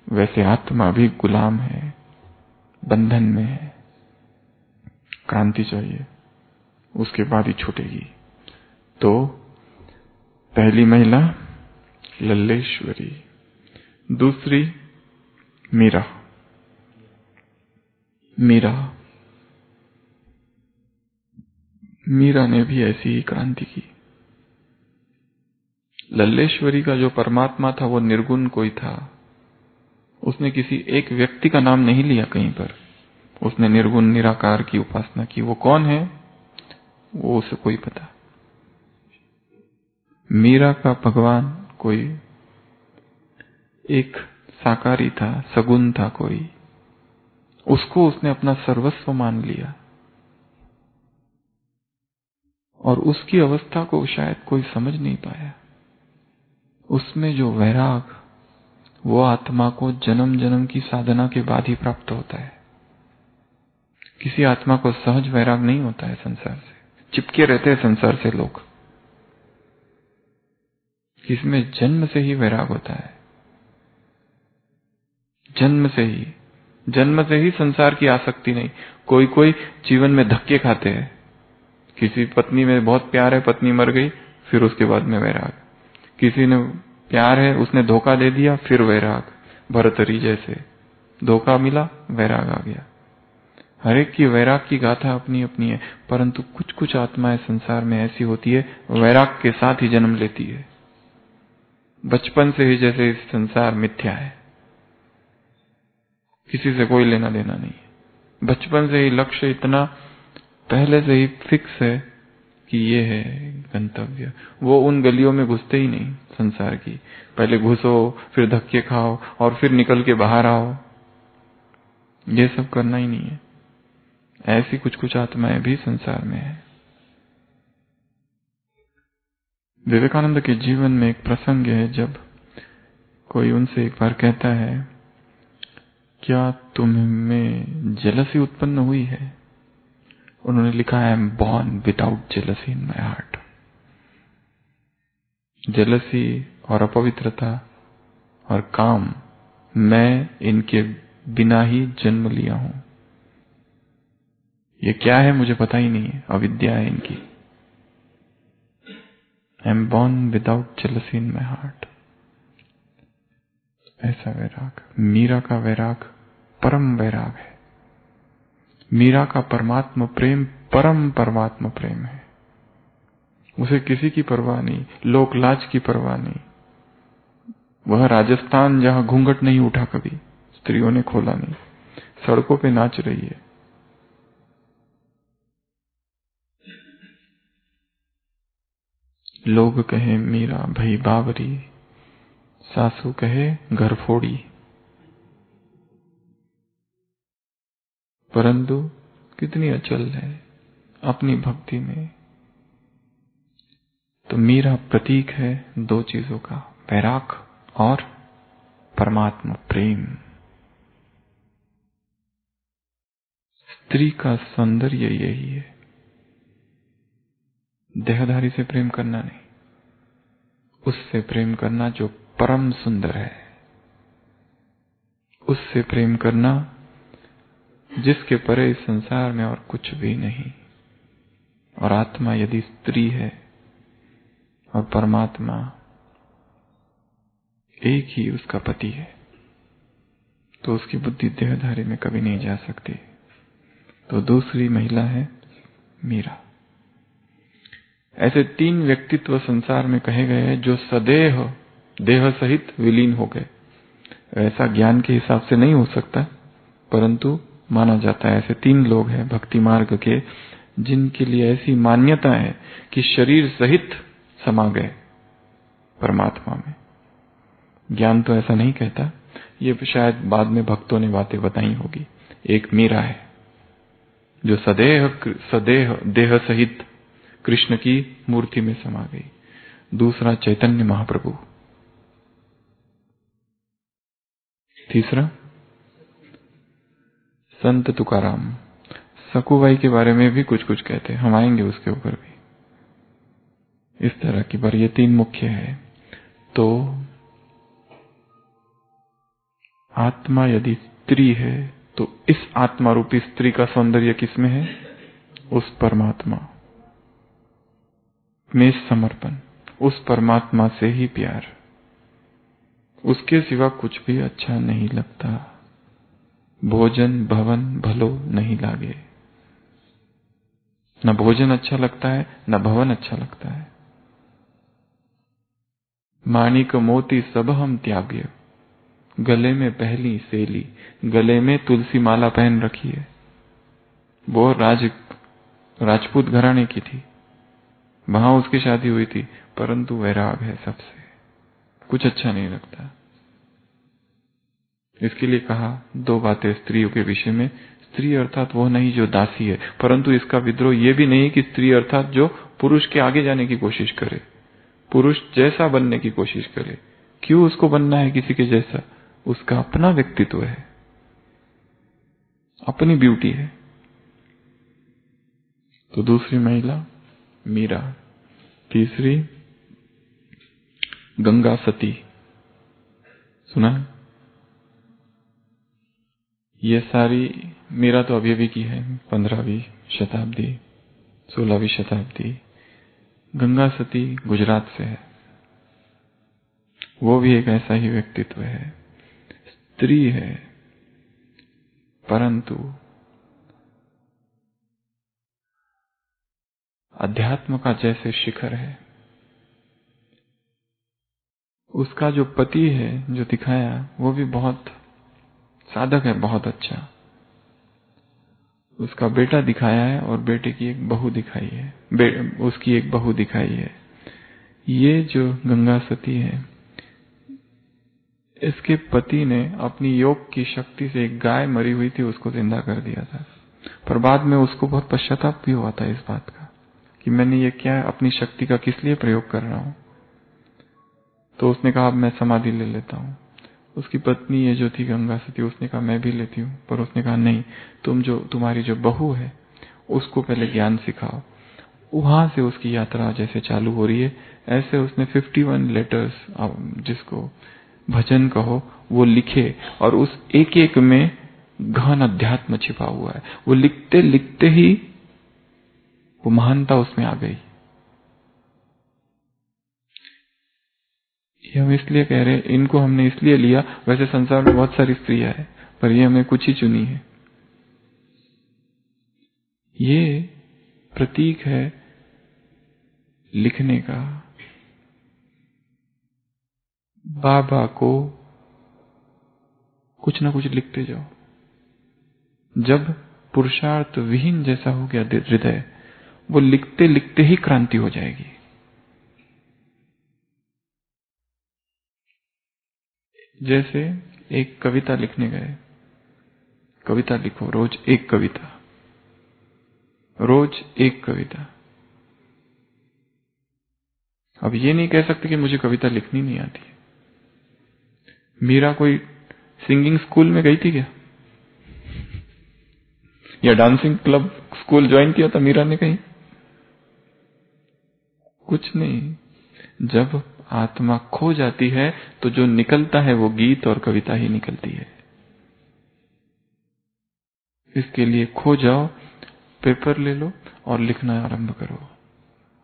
A: वैसे आत्मा भी गुलाम है, बंधन में है। क्रांति चाहिए, उसके बाद ही छूटेगी। तो पहली महिला, लल्लेश्वरी। दूसरी, मीरा। मीरा। मीरा ने भी ऐसी ही क्रांति की। लल्लेश्वरी का जो परमात्मा था, वो निर्गुण कोई था। उसने किसी एक व्यक्ति का नाम नहीं लिया कहीं पर। उसने निर्गुण, निराकार की उपासना की। वो कौन है? वो उसे कोई पता। मीरा का भगवान कोई एक साकारी था, सगुन था कोई। उसको उसने अपना सर्वस्व मान लिया। और उसकी अवस्था को शायद कोई समझ नहीं पाया। उसमें जो वैराग, वो आत्मा को जन्म जन्म की साधना के बाद ही प्राप्त होता है। किसी आत्मा को सहज वैराग नहीं होता है संसार से। चिपके रहते हैं संसार से लोग। किसमें जन्म से ही वैराग होता है। जन्म से ही। जन्म से ही संसार की आसक्ति नहीं। कोई कोई जीवन में धक्के खाते हैं। किसी पत्नी में बहुत प्यार है, पत्नी मर गई, फिर उसके बाद में वैराग। किसी ने प्यार है, उसने धोखा दे दिया, फिर वैराग, भरतरी जैसे। धोखा मिला, वैराग आ गया। हर एक की वैराग की गाथा अपनी अपनी है, परंतु कुछ कुछ आत्माएँ संसार में ऐसी होती है, वैराग के साथ ही जन्म लेती है। बचपन से ही जैसे इस संसार मिथ्या है। किसी से कोई लेना देना नहीं है। बचपन से ही लक्ष्य इतना, पहले से ही फिक्स है कि ये है गंतव्य। वो उन गलियों में घुसते ही नहीं संसार की। पहले घुसो, फिर धक्के खाओ और फिर निकल के बाहर आओ। ये सब करना ही नहीं है। ऐसी कुछ कुछ आत्माएँ भी संसार में है। विवेकानंद के जीवन में एक प्रसंग है जब कोई उनसे एक बार कहता है, क्या तुम में जलसी उत्पन्न हुई है? उन्होंने लिखा I am born without jealousy in my heart jealousy और अपवित्रता और काम, मैं इनके बिना ही जन्म लिया हूँ। ये क्या है मुझे पता ही नहीं है, अविद्या है इनकी। I am born without jealousy in my heart ऐसा वैराग, मीरा का वैराग परम वैराग है। मीरा का परमात्मा प्रेम परम परमात्मा प्रेम है। उसे किसी की परवाह नहीं लोक लाज की परवाह नहीं। वह राजस्थान जहाँ घूंघट नहीं उठा कभी, स्त्रियों ने खोला नहीं, सड़कों पे नाच रही है। लोग कहे, मीरा, भई बावरी, सासू कहे, घर फोड़ी। परंतु कितनी अचल है अपनी भक्ति में। तो मीरा प्रतीक है दो चीज़ों का, वैराग और परमात्मा प्रेम। स्त्री का सौंदर्य यही है। देहधारी से प्रेम करना नहीं, उससे प्रेम करना जो परम सुंदर है। उससे प्रेम करना जिसके परे इस संसार में और कुछ भी नहीं। और आत्मा यदि स्त्री है और परमात्मा एक ही उसका पति है तो उसकी बुद्धि देहधारी में कभी नहीं जा सकती। तो दूसरी महिला है मीरा। ऐसे तीन व्यक्तित्व संसार में कहे गए हैं जो सदैव देह सहित विलीन हो गए। ऐसा ज्ञान के हिसाब से नहीं हो सकता, परंतु माना जाता है। ऐसे तीन लोग हैं भक्ति मार्ग के, जिनके लिए ऐसी मान्यता है कि शरीर सहित समा गए परमात्मा में। ज्ञान तो ऐसा नहीं कहता। ये शायद बाद में भक्तों ने बातें बताई होगी। एक मीरा है, जो सदेह सदेह, देह सहित कृष्ण की मूर्ति में समा गई। दूसरा चैतन्य महाप्रभु। तीसरा संत तुकाराम सकुबाई के बारे में भी कुछ कुछ कहते हम आएँगे उसके ऊपर भी। इस तरह की, पर ये तीन मुख्य है। तो आत्मा यदि स्त्री है तो इस आत्मा रूपी स्त्री का सौंदर्य किसमें है? उस परमात्मा में समर्पण, उस परमात्मा से ही प्यार। उसके सिवा कुछ भी अच्छा नहीं लगता। भोजन, भवन, भलो नहीं लागे। न भोजन अच्छा लगता है, न भवन अच्छा लगता है। माणिक मोती सब हम त्याग्य गले में पहली सेली, गले में तुलसी माला पहन रखी है। वो राज, राजपूत घराने की थी। वहाँ उसकी शादी हुई थी, परंतु वैराग है सबसे। कुछ अच्छा नहीं लगता। इसके लिए कहा, दो बातें स्त्रियों के विषय में। स्त्री अर्थात वो नहीं जो दासी है, परंतु इसका विद्रोह ये भी नहीं कि स्त्री अर्थात जो पुरुष के आगे जाने की कोशिश करे। पुरुष जैसा बनने की कोशिश करे। क्यों उसको बनना है किसी के जैसा? उसका अपना व्यक्तित्व है। अपनी ब्यूटी है। तो दूसरी महिला, मीरा। तीसरी, गंगा सती। सुना? ये सारी मेरा तो अभी अभी की है, पंद्रहवीं शताब्दी, सोलहवीं शताब्दी, गंगा सती गुजरात से है। वो भी एक ऐसा ही व्यक्तित्व है, स्त्री है, परंतु अध्यात्म का जैसे शिखर है, उसका जो पति है, जो दिखाया, वो भी बहुत साधक है, बहुत अच्छा। उसका बेटा दिखाया है और बेटे की एक बहू दिखाई है। उसकी एक बहू दिखाई है। ये जो गंगा सती है, इसके पति ने अपनी योग की शक्ति से एक गाय मरी हुई थी, उसको ज़िंदा कर दिया था। पर बाद में उसको बहुत पश्चाताप भी हुआ था इस बात का, कि मैंने ये क्या, अपनी शक्ति का किस लिए प्रयोग कर रहा हूँ? तो उसने कहा, अब मैं समाधि ले लेता हूँ। उसकी पत्नी ये जो थी गंगा सती उसने कहा, मैं भी लेती हूँ। पर उसने कहा, नहीं, तुम जो, तुम्हारी जो बहू है, उसको पहले ज्ञान सिखाओ। वहाँ से उसकी यात्रा जैसे चालू हो रही है, ऐसे उसने 51 लेटर्स जिसको भजन कहो, वो लिखे और उस एक एक में गहन अध्यात्म छिपा हुआ है। वो लिखते लिखते ही वो महानता उसमें आ गई। हम इसलिए कह रहे हैं, इनको हमने इसलिए लिया, वैसे संसार में बहुत सारी स्त्रियाँ है, पर ये हमने कुछ ही चुनी है। ये प्रतीक है लिखने का। बाबा को कुछ ना कुछ लिखते जाओ। जब पुरुषार्थ विहीन जैसा हो गया हृदय, वो लिखते लिखते ही क्रांति हो जाएगी। जैसे एक कविता लिखने गए। कविता लिखो, रोज एक कविता। रोज एक कविता। अब ये नहीं कह सकते कि मुझे कविता लिखनी नहीं आती। मीरा कोई सिंगिंग स्कूल में गई थी क्या? या डांसिंग क्लब स्कूल ज्वाइन किया था मीरा ने कहीं? कुछ नहीं। जब आत्मा खो जाती है तो जो निकलता है वो गीत और कविता ही निकलती है। इसके लिए खो जाओ, पेपर ले लो और लिखना आरंभ करो।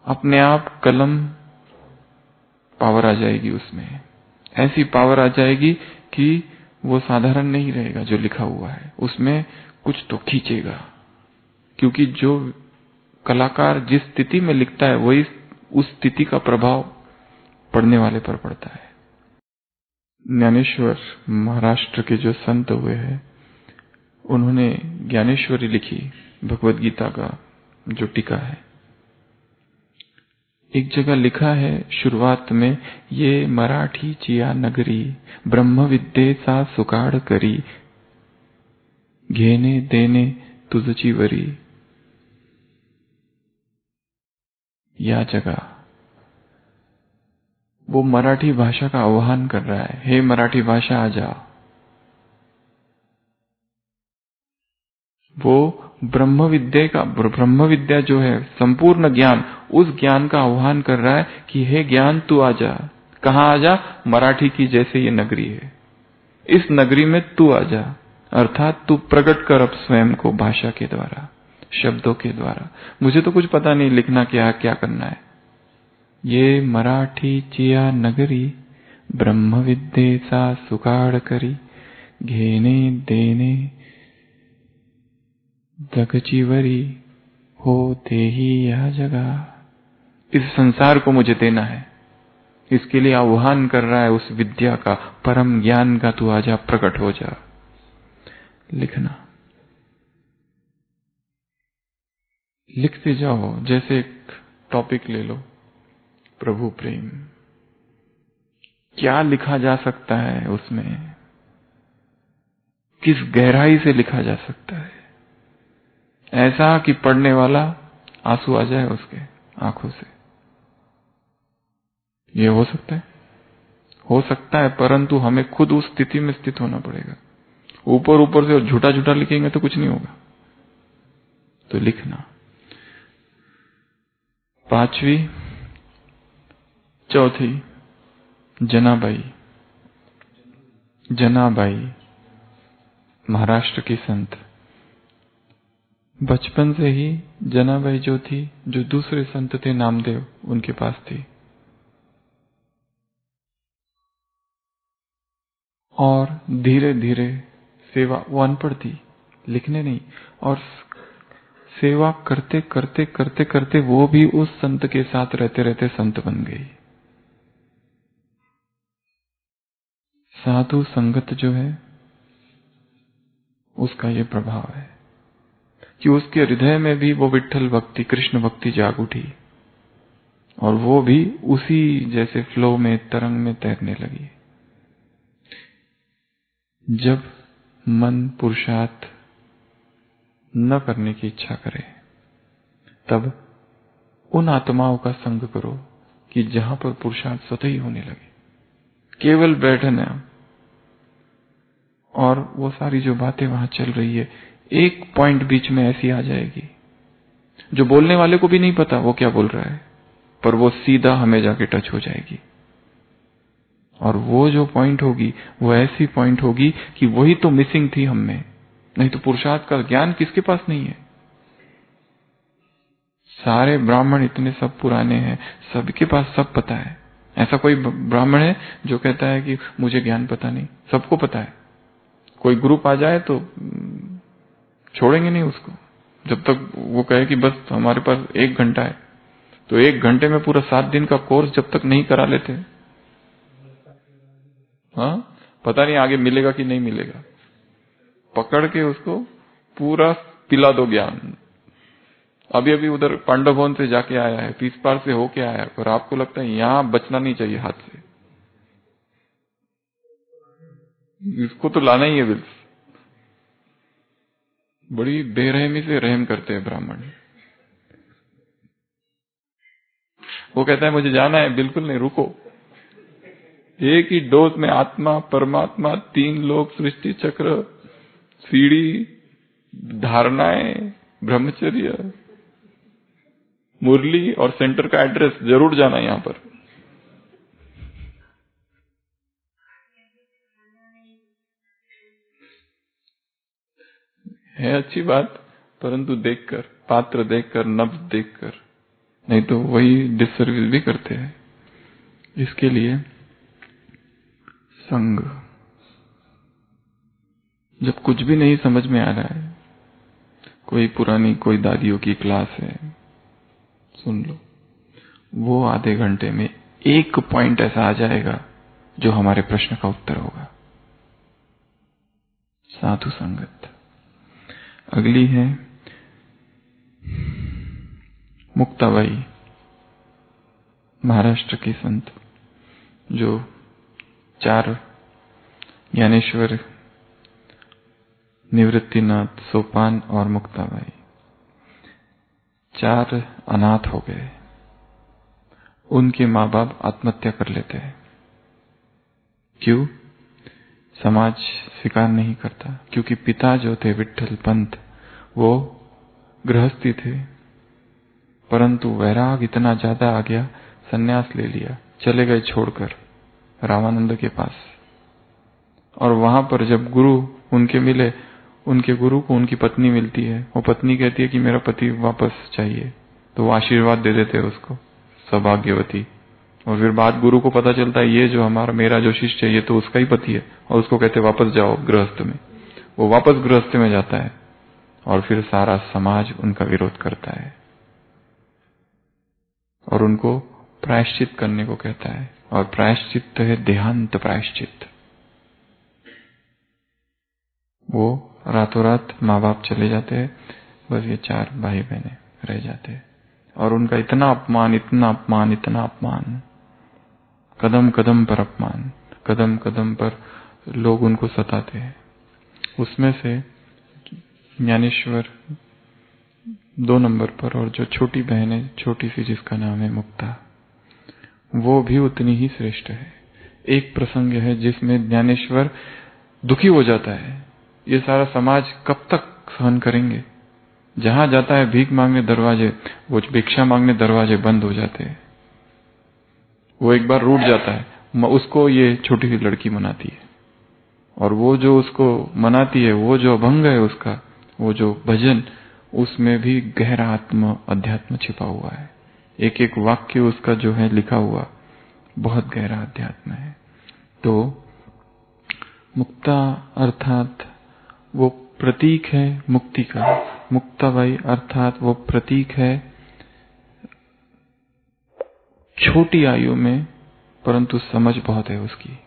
A: अपने आप कलम पावर आ जाएगी उसमें। ऐसी पावर आ जाएगी कि वो साधारण नहीं रहेगा, जो लिखा हुआ है। उसमें कुछ तो खींचेगा। क्योंकि जो कलाकार जिस स्थिति में लिखता है, वही उस स्थिति का प्रभाव पढ़ने वाले पर पड़ता है। ज्ञानेश्वर महाराष्ट्र के जो संत हुए हैं, उन्होंने ज्ञानेश्वरी लिखी भगवत गीता का जो टीका है। एक जगह लिखा है शुरुआत में, ये मराठी चिया नगरी ब्रह्म विद्ये सा सुकाड करी, घेने देने तुझची वरी या जगह। वो मराठी भाषा का आह्वान कर रहा है। हे मराठी भाषा, आ जा वो ब्रह्म विद्या का ब्रह्म विद्या जो है, संपूर्ण ज्ञान, उस ज्ञान का आह्वान कर रहा है कि, हे ज्ञान, तू आ जा। कहा आ जा? मराठी की जैसे ये नगरी है। इस नगरी में तू आ जा। अर्थात तू प्रकट कर अब स्वयं को भाषा के द्वारा, शब्दों के द्वारा। मुझे तो कुछ पता नहीं लिखना क्या क्या करना है। ये मराठी चिया नगरी ब्रह्म सुकाळ करी घेने देने जगजीवरी हो ही यह जगह इस संसार को मुझे देना है। इसके लिए आह्वान कर रहा है उस विद्या का, परम ज्ञान का तू आजा प्रकट हो जा। लिखना। लिखते जाओ, जैसे एक टॉपिक ले लो। प्रभु प्रेम। क्या लिखा जा सकता है उसमें? किस गहराई से लिखा जा सकता है? ऐसा कि पढ़ने वाला आँसू आ जाए उसके आँखों से। ये हो सकता है? हो सकता है, परंतु हमें खुद उस स्थिति में स्थित होना पड़ेगा। ऊपर ऊपर से झूठा झूठा लिखेंगे तो कुछ नहीं होगा। तो लिखना। पांचवी चौथी, जनाबाई। जनाबाई, महाराष्ट्र की संत। बचपन से ही जनाबाई जो थी, जो दूसरे संत थे, नामदेव, उनके पास थी। और धीरे धीरे सेवा वो अनपढ़ थी, लिखने नहीं, और सेवा करते करते करते करते वो भी उस संत के साथ रहते रहते संत बन गई। साधु संगत जो है, उसका ये प्रभाव है कि उसके हृदय में भी वो विठल भक्ति, कृष्ण भक्ति जाग उठी और वो भी उसी जैसे फ्लो में, तरंग में तैरने लगी। जब मन पुरुषार्थ न करने की इच्छा करे, तब उन आत्माओं का संग करो कि जहाँ पर पुरुषार्थ स्वतः ही होने लगे। केवल बैठना और वो सारी जो बातें वहाँ चल रही है, एक पॉइंट बीच में ऐसी आ जाएगी। जो बोलने वाले को भी नहीं पता वो क्या बोल रहा है, पर वो सीधा हमें जाके टच हो जाएगी। और वो जो पॉइंट होगी, वो ऐसी पॉइंट होगी कि वही तो मिसिंग थी हम नहीं तो पुरुषार्थ का ज्ञान किसके पास नहीं है? सारे ब्राह्मण इतने सब पुराने हैं, सबके पास सब पता है। ऐसा कोई ब्राह्मण है जो कहता है कि मुझे ज्ञान पता नहीं, सबको पता है। कोई ग्रुप आ जाए तो छोड़ेंगे नहीं उसको। जब तक वो कहे कि बस हमारे पास एक घंटा है तो एक घंटे में पूरा सात दिन का कोर्स जब तक नहीं करा लेते हाँ। पता नहीं आगे मिलेगा कि नहीं मिलेगा। पकड़ के उसको पूरा पिला दो ज्ञान। अभी अभी उधर पांडव भवन से जाके आया है पीस पार से होके आया है पर आपको लगता है यहाँ बचना नहीं चाहिए हाथ से। इसको तो लाना ही है बिल बड़ी बेरहमी से रहम करते हैं ब्राह्मण। वो कहता है, मुझे जाना है, बिल्कुल नहीं, रुको। एक ही डोज में आत्मा, परमात्मा, तीन लोग सृष्टि, चक्र, सीढ़ी, धारणाएँ, ब्रह्मचर्य, मुरली और सेंटर का एड्रेस, ज़रूर जाना है यहाँ पर। है अच्छी बात, परंतु देखकर, पात्र देखकर, नब्ज देखकर, नहीं तो वही डिसर्विस भी करते हैं। इसके लिए संग। जब कुछ भी नहीं समझ में आ रहा है, कोई पुरानी, कोई दादियों की क्लास है, सुन लो, वो आधे घंटे में एक पॉइंट ऐसा आ जाएगा, जो हमारे प्रश्न का उत्तर होगा। साधु संगत। अगली है मुक्ताबाई, महाराष्ट्र की संत, जो चार ज्ञानेश्वर, निवृत्तिनाथ, सोपान और मुक्ताबाई। चार अनाथ हो गए। उनके माँ बाप आत्महत्या कर लेते हैं। क्यों? समाज स्वीकार नहीं करता, क्योंकि पिता जो थे विठल पंत, वो गृहस्थी थे। परंतु वैराग इतना ज़्यादा आ गया, सन्यास ले लिया, चले गए छोड़कर रामानंद के पास। और वहाँ पर जब गुरु उनके मिले, उनके गुरु को उनकी पत्नी मिलती है। वो पत्नी कहती है कि मेरा पति वापस चाहिए तो वो आशीर्वाद दे देते हैं उसको, सौभाग्यवती। और फिर बाद गुरु को पता चलता है, ये जो हमारा, मेरा जो शिष्य है, ये तो उसका ही पति है। और उसको कहते, वापस जाओ गृहस्थ में। वो वापस गृहस्थ में जाता है और फिर सारा समाज उनका विरोध करता है और उनको प्रायश्चित करने को कहता है। और प्रायश्चित है, देहांत प्रायश्चित। वो रातों रात माँ बाप चले जाते हैं, बस ये चार भाई बहने रह जाते हैं। और उनका इतना अपमान इतना अपमान इतना अपमान। कदम कदम पर अपमान, कदम कदम पर लोग उनको सताते हैं। उसमें से ज्ञानेश्वर दो नंबर पर और जो छोटी बहन है, छोटी सी जिसका नाम है मुक्ता, वो भी उतनी ही श्रेष्ठ है। एक प्रसंग है जिसमें ज्ञानेश्वर दुखी हो जाता है। ये सारा समाज कब तक सहन करेंगे? जहाँ जाता है, भीख मांगने दरवाजे, वो भिक्षा मांगने दरवाजे बंद हो जाते हैं। वो एक बार रूट जाता है उसको ये छोटी सी लड़की मनाती है। और वो जो उसको मनाती है, वो जो अभंग है उसका, वो जो भजन, उसमें भी गहरा आत्म, अध्यात्म छिपा हुआ है। एक एक वाक्य उसका जो है लिखा हुआ, बहुत गहरा अध्यात्म है। तो मुक्ता अर्थात वो प्रतीक है मुक्ति का। मुक्ताबाई अर्थात वो प्रतीक है छोटी आयु में, परंतु समझ बहुत है उसकी।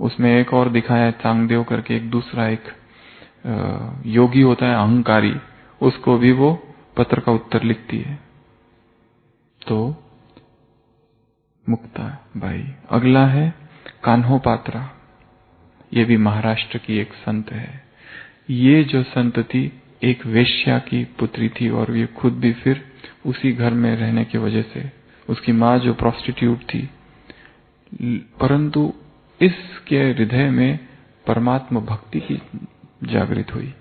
A: उसमें एक और दिखाया है चांगदेव करके, एक दूसरा एक योगी होता है अहंकारी, उसको भी वो पत्र का उत्तर लिखती है। तो मुक्ता, भाई, अगला है कान्हो पात्रा ये भी महाराष्ट्र की एक संत है। ये जो संत थी, एक वेश्या की पुत्री थी, और ये खुद भी फिर उसी घर में रहने की वजह से उसकी माँ जो प्रोस्टिट्यूट थी। परंतु इसके हृदय में परमात्मा भक्ति की जागृत हुई।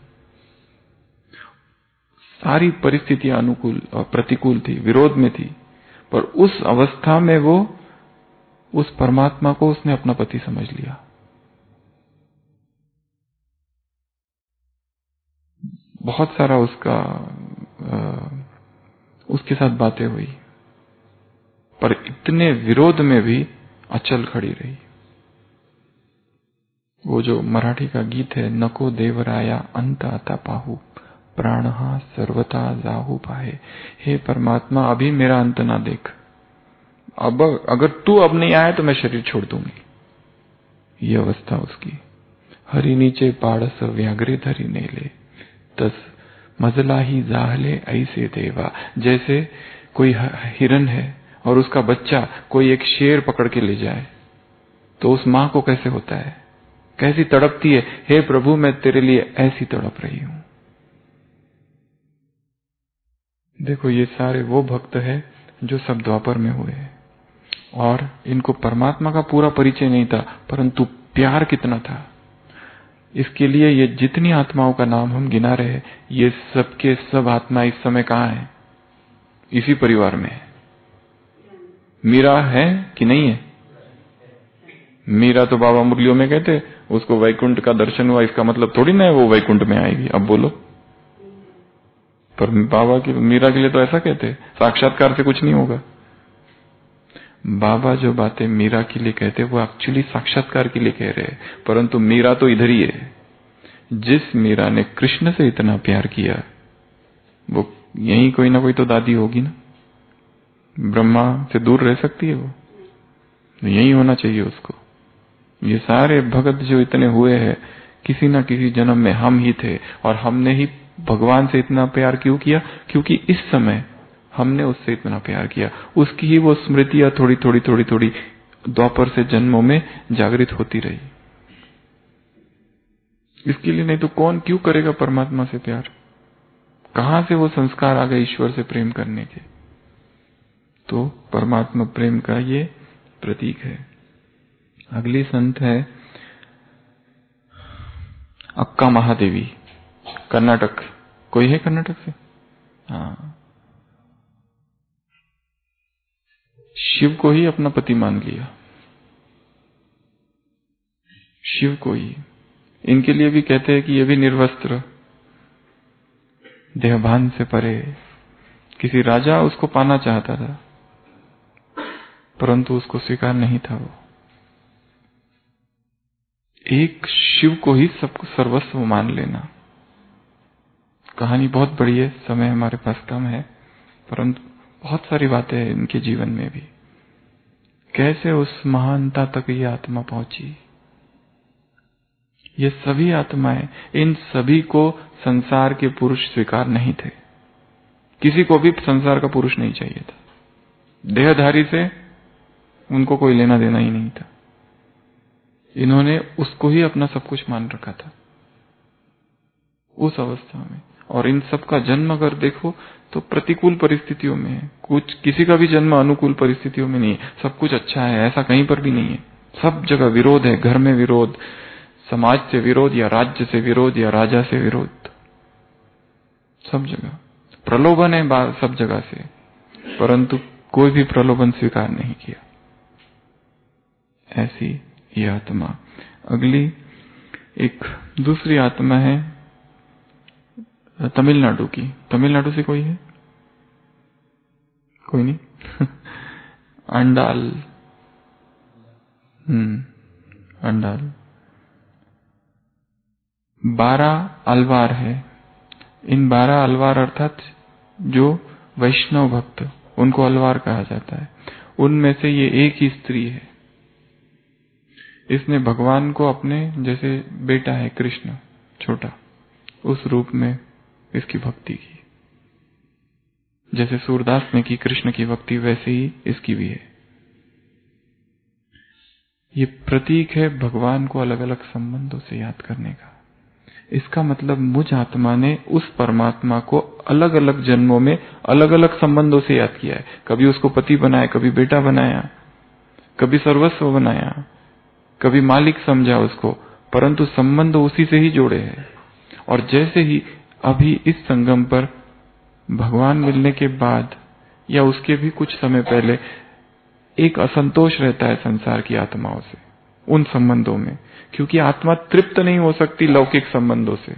A: सारी परिस्थितियाँ अनुकूल और प्रतिकूल थी, विरोध में थी, पर उस अवस्था में वो, उस परमात्मा को उसने अपना पति समझ लिया। बहुत सारा उसका उसके साथ बातें हुई। पर इतने विरोध में भी अचल खड़ी रही। वो जो मराठी का गीत है, नको देवराया अंत आता पाहू प्राण सर्वता जाहू पाहे। हे परमात्मा, अभी मेरा अंत ना देख। अब अगर तू अब नहीं आए तो मैं शरीर छोड़ दूँगी। ये अवस्था उसकी। हरि नीचे पाड़स व्याग्रे धरी ने ले। तस मजला ही जाहले ऐसे देवा। जैसे कोई हिरन है और उसका बच्चा कोई एक शेर पकड़ के ले जाए तो उस माँ को कैसे होता है? कैसी तड़पती है? हे प्रभु, मैं तेरे लिए ऐसी तड़प रही हूँ। देखो, ये सारे वो भक्त है जो सब द्वापर में हुए और इनको परमात्मा का पूरा परिचय नहीं था, परंतु प्यार कितना था। इसके लिए ये जितनी आत्माओं का नाम हम गिना रहे ये सबके सब आत्मा इस समय कहाँ है? इसी परिवार में है। मीरा है कि नहीं है? मीरा तो बाबा मुरलियों में कहते उसको वैकुंठ का दर्शन हुआ, इसका मतलब थोड़ी ना है वो वैकुंठ में आएगी। अब बोलो। पर बाबा की, मीरा के लिए तो ऐसा कहते साक्षात्कार से कुछ नहीं होगा। बाबा जो बातें मीरा के लिए कहते वो एक्चुअली साक्षात्कार के लिए कह रहे हैं, परंतु मीरा तो इधर ही है। जिस मीरा ने कृष्ण से इतना प्यार किया, वो यही कोई ना कोई तो दादी होगी ना। ब्रह्मा से दूर रह सकती है वो? यही होना चाहिए उसको। ये सारे भगत जो इतने हुए हैं, किसी ना किसी जन्म में हम ही थे, और हमने ही भगवान से इतना प्यार क्यों किया? क्योंकि इस समय हमने उससे इतना प्यार किया। उसकी ही वो स्मृतियाँ थोड़ी थोड़ी थोड़ी थोड़ी द्वापर से जन्मों में जागृत होती रही। इसके लिए नहीं तो कौन क्यों करेगा परमात्मा से प्यार? कहाँ से वो संस्कार आ गए ईश्वर से प्रेम करने के? तो परमात्मा प्रेम का ये प्रतीक है। अगली संत है अक्का महादेवी, कर्नाटक। कोई है कर्नाटक से? हाँ। शिव को ही अपना पति मान लिया। शिव को ही। इनके लिए भी कहते हैं कि ये भी निर्वस्त्र। देहभान से परे। किसी राजा उसको पाना चाहता था। परंतु उसको स्वीकार नहीं था वो। एक शिव को ही सर्वस्व मान लेना। कहानी बहुत बड़ी है, समय हमारे पास कम है, परंतु बहुत सारी बातें हैं इनके जीवन में भी। कैसे उस महानता तक ये आत्मा पहुँची? ये सभी आत्माएँ इन सभी को संसार के पुरुष स्वीकार नहीं थे। किसी को भी संसार का पुरुष नहीं चाहिए था। देहधारी से उनको कोई लेना देना ही नहीं था। इन्होंने उसको ही अपना सब कुछ मान रखा था। उस अवस्था में। और इन सब का जन्म अगर देखो तो प्रतिकूल परिस्थितियों में है। कुछ, किसी का भी जन्म अनुकूल परिस्थितियों में नहीं है। सब कुछ अच्छा है, ऐसा कहीं पर भी नहीं है। सब जगह विरोध है, घर में विरोध, समाज से विरोध, या राज्य से विरोध, या राजा से विरोध। सब जगह। प्रलोभन है सब जगह से। परंतु कोई भी प्रलोभन स्वीकार नहीं किया। ऐसी ये आत्मा। अगली एक दूसरी आत्मा है, तमिलनाडु की। तमिलनाडु से कोई है? कोई नहीं? अंडाल। हम्म अंडाल। बारह अलवार है। इन बारह अलवार अर्थात जो वैष्णव भक्त, उनको अलवार कहा जाता है। उनमें से ये एक ही स्त्री है। इसने भगवान को अपने जैसे बेटा है कृष्ण, छोटा, उस रूप में इसकी भक्ति की। जैसे सूरदास ने की कृष्ण की भक्ति, वैसे ही इसकी भी है। ये प्रतीक है भगवान को अलग अलग संबंधों से याद करने का। इसका मतलब मुझ आत्मा ने उस परमात्मा को अलग अलग जन्मों में अलग अलग संबंधों से याद किया है। कभी उसको पति बनाया, कभी बेटा बनाया, कभी सर्वस्व बनाया। कभी मालिक समझा उसको, परंतु संबंध उसी से ही जोड़े हैं। और जैसे ही अभी इस संगम पर भगवान मिलने के बाद या उसके भी कुछ समय पहले एक असंतोष रहता है संसार की आत्माओं से, उन संबंधों में, क्योंकि आत्मा तृप्त नहीं हो सकती लौकिक संबंधों से।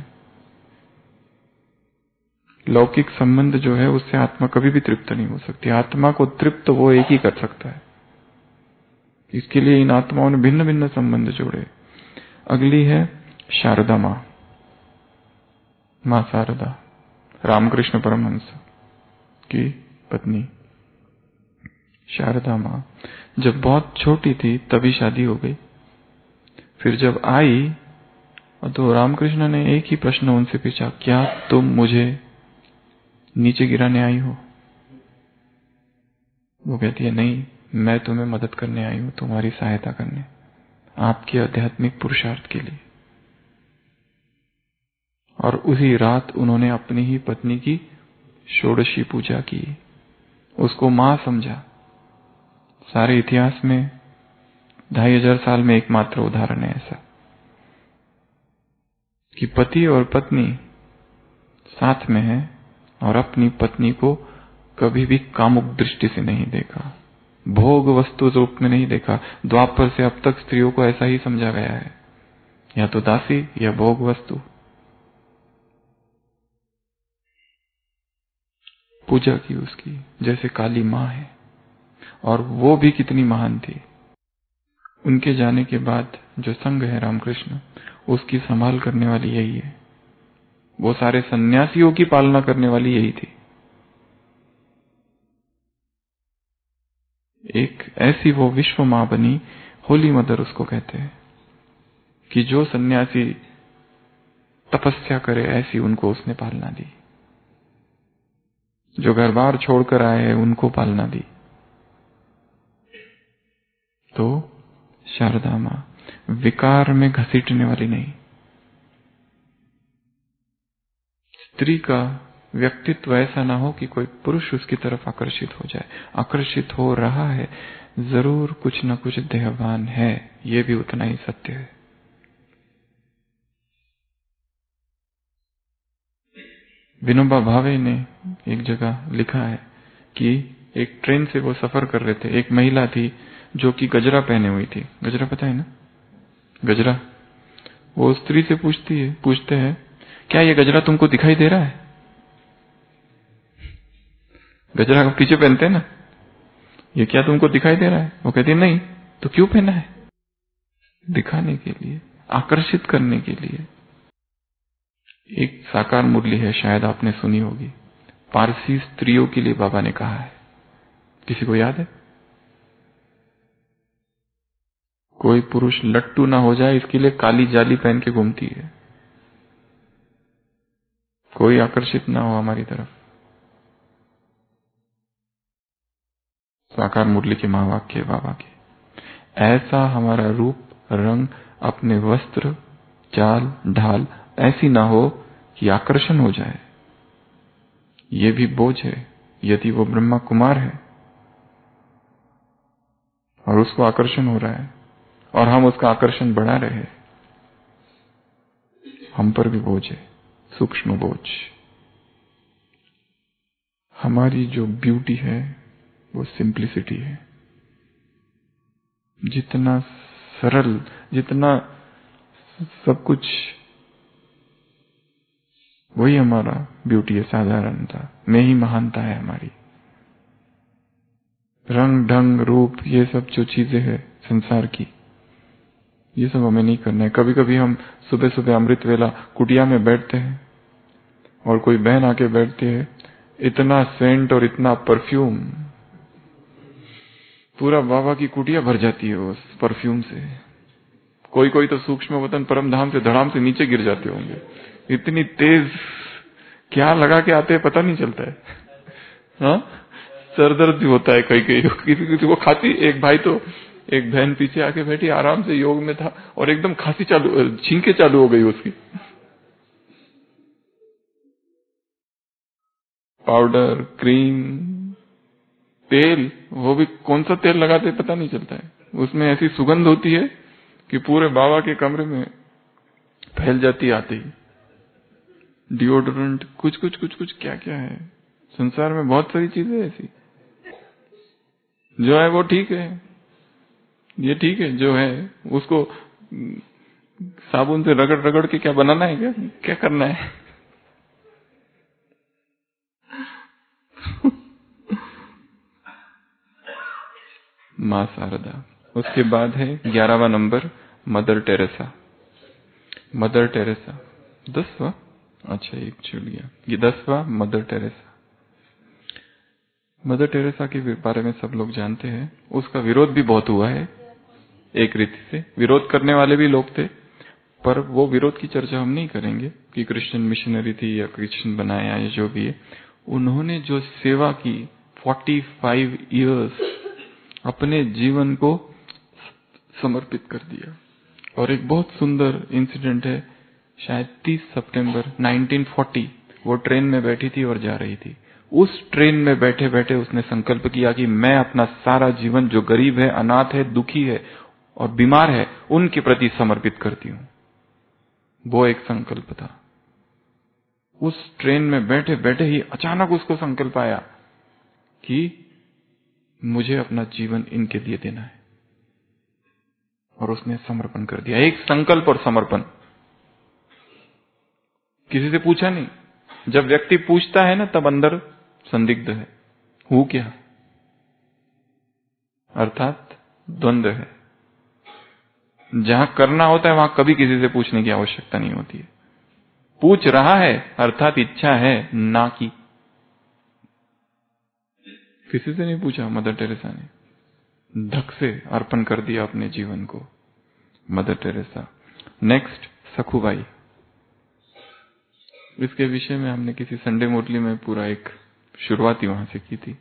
A: लौकिक संबंध जो है, उससे आत्मा कभी भी तृप्त नहीं हो सकती। आत्मा को तृप्त वो एक ही कर सकता है। इसके लिए इन आत्माओं ने भिन्न भिन्न संबंध जोड़े। अगली है शारदा माँ। माँ शारदा, रामकृष्ण परमहंस की पत्नी। शारदा माँ, जब बहुत छोटी थी, तभी शादी हो गई। फिर जब आई तो रामकृष्ण ने एक ही प्रश्न उनसे पूछा, क्या तुम मुझे नीचे गिराने आई हो? वो कहती है, नहीं। मैं तुम्हें मदद करने आई हूँ, तुम्हारी सहायता करने। आपके आध्यात्मिक पुरुषार्थ के लिए। और उसी रात उन्होंने अपनी ही पत्नी की षोडशी पूजा की। उसको माँ समझा। सारे इतिहास में ढाई हज़ार साल में एकमात्र उदाहरण है ऐसा। कि पति और पत्नी साथ में है और अपनी पत्नी को कभी भी कामुक दृष्टि से नहीं देखा। भोग वस्तु रूप में नहीं देखा। द्वापर से अब तक स्त्रियों को ऐसा ही समझा गया है। या तो दासी, या भोग वस्तु। पूजा की उसकी, जैसे काली माँ है। और वो भी कितनी महान थी। उनके जाने के बाद जो संघ है रामकृष्ण, उसकी संभाल करने वाली यही है। वो सारे सन्यासियों की पालना करने वाली यही थी एक ऐसी वो विश्व माँ बनी होली मदर उसको कहते हैं कि जो सन्यासी तपस्या करे, ऐसी उनको उसने पालना दी। जो घर बार छोड़कर आए उनको पालना दी। तो शारदा माँ विकार में घसीटने वाली नहीं। स्त्री का व्यक्तित्व ऐसा ना हो कि कोई पुरुष उसकी तरफ़ आकर्षित हो जाए। आकर्षित हो रहा है ज़रूर कुछ ना कुछ देहवान है, ये भी उतना ही सत्य है। विनोबा भावे ने एक जगह लिखा है कि एक ट्रेन से वो सफ़र कर रहे थे। एक महिला थी जो कि गजरा पहने हुई थी। गजरा पता है ना? गजरा। वो स्त्री से पूछती है, पूछते हैं, क्या ये गजरा तुमको दिखाई दे रहा है? गजरा पीछे पहनते हैं ना? ये क्या तुमको दिखाई दे रहा है? वो कहती नहीं तो क्यों पहना है? दिखाने के लिए, आकर्षित करने के लिए। एक साकार मुरली है, शायद आपने सुनी होगी। पारसी स्त्रियों के लिए बाबा ने कहा है। किसी को याद है? कोई पुरुष लट्टू ना हो जाए, इसके लिए काली जाली पहन के घूमती है। कोई आकर्षित ना हो हमारी तरफ़। साकार मुरली के महावाक्य बाबा के। ऐसा हमारा रूप, रंग, अपने वस्त्र चाल ढाल, ऐसी ना हो कि आकर्षण हो जाए। ये भी बोझ है, यदि वो ब्रह्मा कुमार है। और उसको आकर्षण हो रहा है, और हम उसका आकर्षण बढ़ा रहे हैं। हम पर भी बोझ है, सूक्ष्म बोझ। हमारी जो ब्यूटी है वो सिंप्लिसिटी है। जितना सरल, जितना सब कुछ, वही हमारा ब्यूटी है, साधारणता। में ही महानता है हमारी। रंग, ढंग, रूप, ये सब जो चीज़ें है संसार की, ये सब हमें नहीं करना है। कभी कभी हम सुबह सुबह अमृत वेला कुटिया में बैठते हैं और कोई बहन आके बैठती है, इतना सेंट और इतना परफ्यूम पूरा बाबा की कुटिया भर जाती है उस परफ्यूम से। कोई कोई तो सूक्ष्म वतन परम धाम से धड़ाम से नीचे गिर जाते होंगे। इतनी तेज क्या लगा के आते हैं पता नहीं चलता है। हाँ? सर दर्द भी होता है कई कई किसी किसी को खाती एक भाई तो एक बहन पीछे आके बैठी, आराम से योग में था और एकदम खांसी चालू, छींके चालू हो गई उसकी। पाउडर, क्रीम, तेल वो भी कौन सा तेल लगाते पता नहीं चलता है। उसमें ऐसी सुगंध होती है कि पूरे बाबा के कमरे में फैल जाती आती डिओड्रेंट कुछ कुछ कुछ कुछ क्या क्या है। संसार में बहुत सारी चीज़ें ऐसी। जो है वो ठीक है। ये ठीक है, जो है, उसको, साबुन से रगड़ रगड़ के क्या बनाना है, क्या क्या करना है? माँ शारदा। उसके बाद है ग्यारहवा number, Mother Teresa. Mother Teresa. दसवा? अच्छा एक छूट गया। ये दसवा, मदर टेरेसा। मदर टेरेसा के बारे में सब लोग जानते हैं। उसका विरोध भी बहुत हुआ है, एक रीति से। विरोध करने वाले भी लोग थे, पर वो विरोध की चर्चा हम नहीं करेंगे कि क्रिश्चियन मिशनरी थी या क्रिश्चियन बनाया या जो भी है। उन्होंने जो सेवा की 45 इयर्स अपने जीवन को समर्पित कर दिया। और एक बहुत सुंदर इंसिडेंट है, शायद 30 सितंबर 1940 वो ट्रेन में बैठी थी और जा रही थी। उस ट्रेन में बैठे बैठे उसने संकल्प किया कि मैं अपना सारा जीवन, जो गरीब है, अनाथ है, दुखी है और बीमार है, उनके प्रति समर्पित करती हूँ। वो एक संकल्प था। उस ट्रेन में बैठे बैठे ही अचानक उसको संकल्प आया कि मुझे अपना जीवन इनके लिए देना है। और उसने समर्पण कर दिया। एक संकल्प और समर्पण। किसी से पूछा नहीं। जब व्यक्ति पूछता है ना, तब अंदर संदिग्ध है। हूँ क्या? अर्थात द्वंद्व है। जहाँ करना होता है, वहाँ कभी किसी से पूछने की आवश्यकता नहीं होती है। पूछ रहा है, अर्थात इच्छा है, ना की किसी से नहीं पूछा, मदर टेरेसा ने। धक से अर्पण कर दिया अपने जीवन को, मदर टेरेसा। नेक्स्ट सखुबाई। इसके विषय में हमने किसी संडे मुरली में पूरा एक शुरुआती वहाँ से की थी।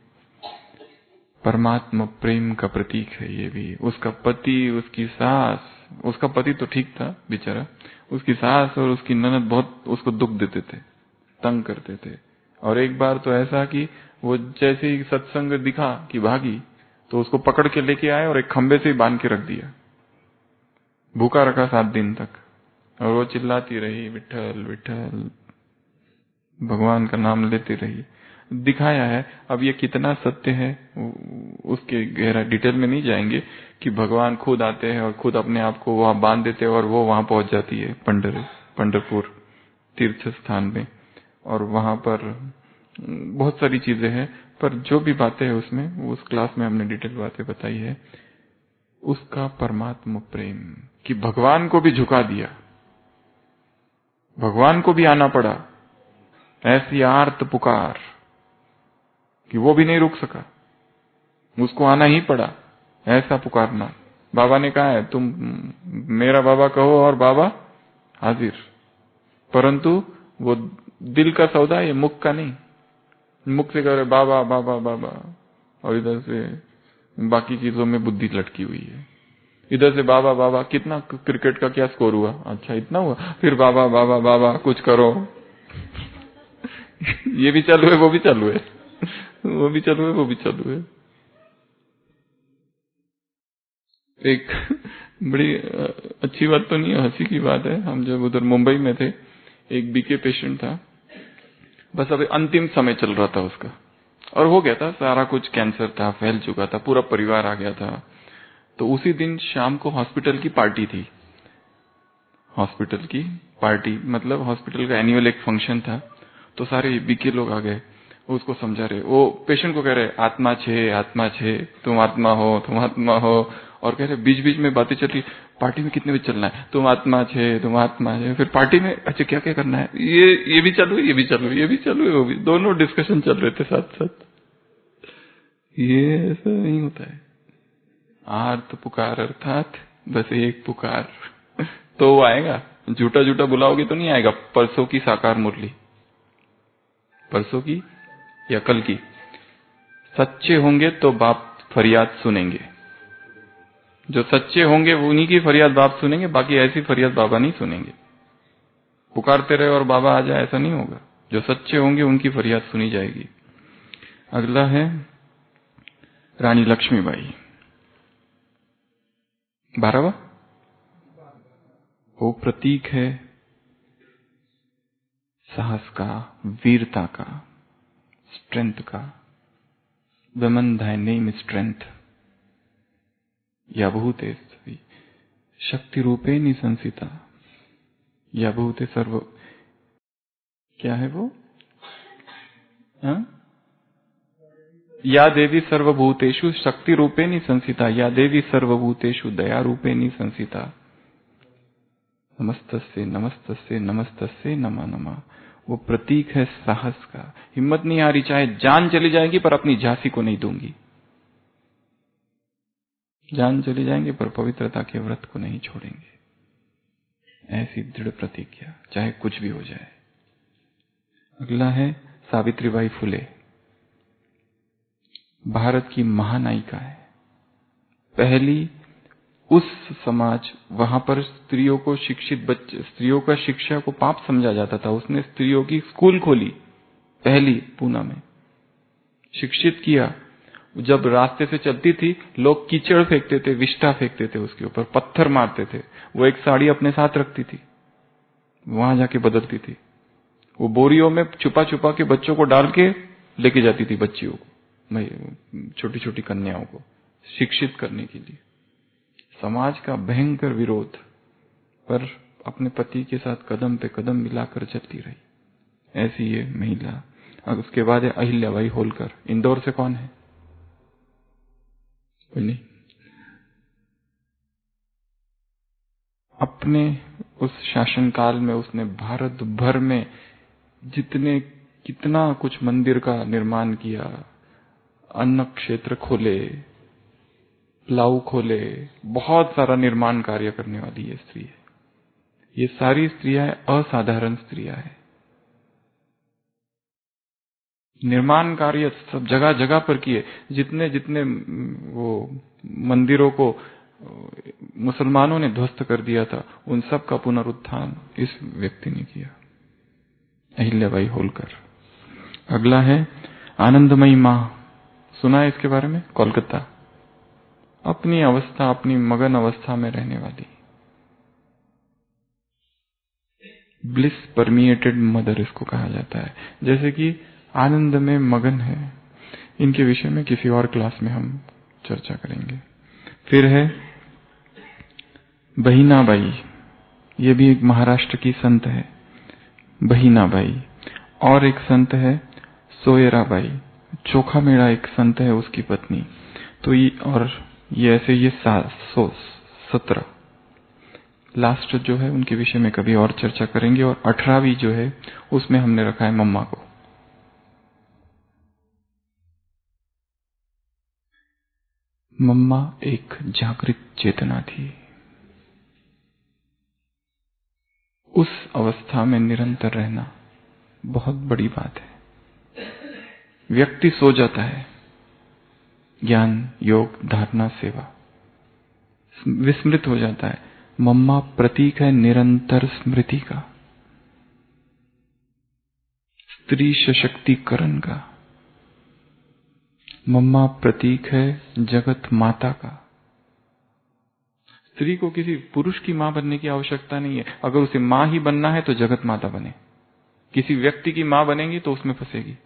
A: परमात्मा प्रेम का प्रतीक है ये भी। उसका पति, उसकी सास, उसका पति तो ठीक था बेचारा। उसकी सास और उसकी ननद बहुत उसको दुख देते थे, तंग करते थे। और एक बार तो ऐसा कि वो जैसे ही सत्संग दिखा कि भागी तो उसको पकड़ के लेके आए और एक खंबे से बाँध के रख दिया। भूखा रखा सात दिन तक। और वो चिल्लाती रही विठल विठल भगवान का नाम लेती रही। दिखाया है, अब ये कितना सत्य है उसके गहरा डिटेल में नहीं जाएँगे कि भगवान खुद आते हैं और खुद अपने आप को वहाँ बाँध देते हैं और वो वहाँ पहुँच जाती है, पंडर, पंडरपुर तीर्थ स्थान में। और वहाँ पर बहुत सारी चीज़ें हैं, पर जो भी बातें हैं उसमें, उस क्लास में हमने डिटेल बातें बताई है। उसका परमात्मा प्रेम, कि भगवान को भी झुका दिया, भगवान को भी आना पड़ा, ऐसी आर्त पुकार, कि वो भी नहीं रुक सका, उसको आना ही पड़ा, ऐसा पुकारना। बाबा ने कहा है, तुम, मेरा बाबा कहो और बाबा हाजिर। परंतु वो दिल का सौदा, ये मुख का नहीं। मुख से कह रहे, बाबा बाबा बाबा। और इधर से बाकी चीज़ों में बुद्धि लटकी हुई है। इधर से, बाबा बाबा, कितना क्रिकेट का क्या स्कोर हुआ? अच्छा इतना हुआ। फिर, बाबा बाबा बाबा, कुछ करो। ये भी चालू है, वो भी चालू है। वो भी चालू है, वो भी चालू है। एक बड़ी अच्छी बात तो नहीं है, हँसी की बात है। हम जब उधर मुंबई में थे, एक बीके पेशेंट था। बस अभी अंतिम समय चल रहा था उसका। और हो गया था, सारा कुछ कैंसर था, फैल चुका था, पूरा परिवार आ गया था। तो उसी दिन शाम को हॉस्पिटल की पार्टी थी। हॉस्पिटल की पार्टी मतलब हॉस्पिटल का एनुअल एक फ़ंक्शन था। तो सारे बीके लोग आ गए। उसको समझा रहे, वो पेशेंट को कह रहे, आत्मा छे आत्मा छे, तुम आत्मा हो, तुम आत्मा हो। और कह रहे बीच बीच में बातें चल रही पार्टी में कितने बजे चलना है? तुम आत्मा छे, तुम आत्मा छे। फिर पार्टी में अच्छा क्या क्या करना है? ये ये भी चालू ये भी चालू ये भी चालू वो भी। दोनों डिस्कशन चल रहे थे साथ साथ ये ऐसा नहीं होता है। आर्त पुकार अर्थात बस एक पुकार। तो वो आएगा। झूठा झूठा बुलाओगे तो नहीं आएगा। परसों की साकार मुरली। परसों की या कल की? सच्चे होंगे तो बाप फरियाद सुनेंगे। जो सच्चे होंगे वो उन्हीं की फरियाद बाप सुनेंगे, बाकी ऐसी फरियाद बाबा नहीं सुनेंगे। पुकारते रहे और बाबा आ जाए, ऐसा नहीं होगा। जो सच्चे होंगे, उनकी फरियाद सुनी जाएगी। अगला है रानी लक्ष्मीबाई। बारहवा? वो प्रतीक है साहस का, वीरता का स्ट्रेंथ का। वमन धाय नेम स्ट्रेंथ भूते शक्ति रूपे निसंसिता। या भूते सर्व क्या है वो? हा? या देवी सर्वभूतेषु शक्ति रूपे निसंसिता। या देवी सर्वभूतेषु दया रूपे निसंसिता। नमस्तस्य नमस्तस्य नमस्तस्य नमा नमा। वो प्रतीक है साहस का। हिम्मत नहीं आ रही चाहे जान चली जाएगी, पर अपनी झांसी को नहीं दूँगी। जान चली जाएँगे, पर पवित्रता के व्रत को नहीं छोड़ेंगे। ऐसी दृढ़ प्रतिज्ञा, चाहे कुछ भी हो जाए। अगला है सावित्रीबाई फुले। भारत की महानायिका है। पहली, उस समाज, वहाँ पर स्त्रियों को शिक्षित बच्चे, स्त्रियों का शिक्षा को पाप समझा जाता था। उसने स्त्रियों की स्कूल खोली, पहली, पूना में। शिक्षित किया जब रास्ते से चलती थी, लोग कीचड़ फेंकते थे, विष्ठा फेंकते थे उसके ऊपर, पत्थर मारते थे। वो एक साड़ी अपने साथ रखती थी। वहाँ जाके बदलती थी। वो बोरियों में छुपा छुपा के बच्चों को डाल के लेके जाती थी बच्चियों को छोटी छोटी कन्याओं को, शिक्षित करने के लिए। समाज का भयंकर विरोध पर अपने पति के साथ कदम पे कदम मिलाकर चलती रही। ऐसी ये महिला। अब उसके बाद है अहिल्याबाई होलकर। इंदौर से कौन है? कोई अपने उस शासनकाल में, उसने भारत भर में जितने, कितना कुछ मंदिर का निर्माण किया, अन्न क्षेत्र खोले, प्लाऊ खोले, बहुत सारा निर्माण कार्य करने वाली ये स्त्री है। ये सारी स्त्रियाँ असाधारण स्त्रियाँ हैं। निर्माण कार्य सब जगह जगह पर किए, जितने जितने वो मंदिरों को, मुसलमानों ने ध्वस्त कर दिया था, उन सब का पुनरुत्थान इस व्यक्ति ने किया। अहिल्याबाई होलकर। अगला है, आनंदमयी माँ। सुना है इसके बारे में? कोलकाता। अपनी अवस्था, अपनी मगन अवस्था में रहने वाली। ब्लिस परमिएटेड मदर इसको कहा जाता है। जैसे कि आनंद में मगन है। इनके विषय में किसी और क्लास में हम चर्चा करेंगे। फिर है, बहिनाबाई। ये भी एक महाराष्ट्र की संत है। बहिनाबाई। और एक संत है, सोयराबाई। चोखा मेड़ा एक संत है उसकी पत्नी। तो ये और ये ऐसे ये सो, सत्रह। लास्ट जो है, उनके विषय में कभी और चर्चा करेंगे और अठारहवीं जो है, उसमें हमने रखा है मम्मा को। मम्मा एक जागृत चेतना थी। उस अवस्था में निरंतर रहना बहुत बड़ी बात है। व्यक्ति सो जाता है। ज्ञान, योग, धारणा, सेवा विस्मृत हो जाता है। मम्मा प्रतीक है निरंतर स्मृति का। स्त्री सशक्तिकरण का। मम्मा प्रतीक है जगत माता का। स्त्री को किसी पुरुष की माँ बनने की आवश्यकता नहीं है। अगर उसे माँ ही बनना है तो जगत माता बने। किसी व्यक्ति की माँ बनेगी तो उसमें फंसेगी।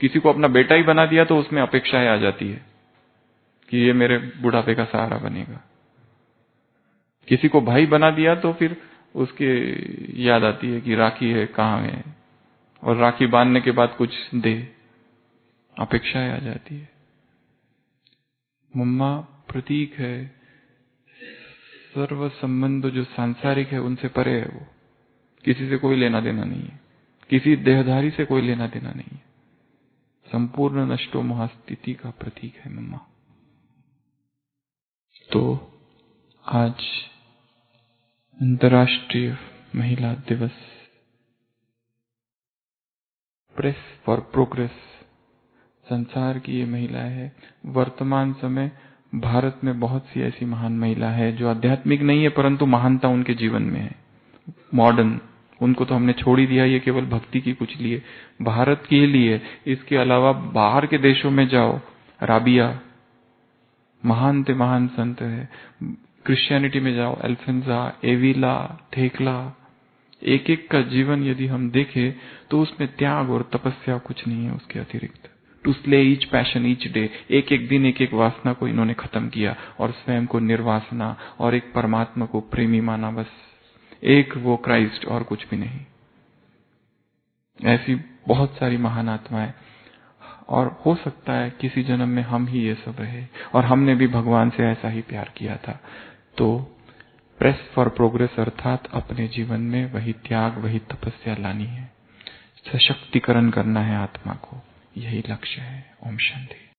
A: किसी को अपना बेटा ही बना दिया तो उसमें अपेक्षाएँ आ जाती है कि ये मेरे बुढ़ापे का सहारा बनेगा। किसी को भाई बना दिया तो फिर उसके याद आती है कि राखी है, कहाँ है? और राखी बांधने के बाद कुछ दे। अपेक्षाएँ आ जाती है। मम्मा प्रतीक है सर्व संबंध जो सांसारिक है, उनसे परे है वो। किसी से कोई लेना देना नहीं है। किसी देहधारी से कोई लेना देना नहीं है। संपूर्ण नष्टो महास्थिति का प्रतीक है मम्मा। तो आज अंतर्राष्ट्रीय महिला दिवस, प्रेस फॉर प्रोग्रेस संसार की ये महिलाएँ है। वर्तमान समय भारत में बहुत सी ऐसी महान महिला है जो आध्यात्मिक नहीं है, परंतु महानता उनके जीवन में है। मॉडर्न, उनको तो हमने छोड़ ही दिया, ये केवल भक्ति की कुछ लिए। भारत के लिए, इसके अलावा बाहर के देशों में जाओ, राबिया, महान ते महान संत है। क्रिश्चियनिटी में जाओ, एल्फेंजा, एविला, थेकला एक एक का जीवन यदि हम देखें तो उसमें त्याग और तपस्या कुछ नहीं है उसके अतिरिक्त। To slay each passion each day एक एक दिन, एक एक वासना को इन्होंने खत्म किया और स्वयं को निर्वासना और एक परमात्मा को प्रेमी माना बस। एक वो क्राइस्ट और कुछ भी नहीं। ऐसी बहुत सारी महान आत्माएँ। और हो सकता है किसी जन्म में हम ही ये सब रहे और हमने भी भगवान से ऐसा ही प्यार किया था। तो प्रेस फॉर प्रोग्रेस अर्थात अपने जीवन में वही त्याग, वही तपस्या लानी है। सशक्तिकरण करना है आत्मा को। यही लक्ष्य है ओम शांति।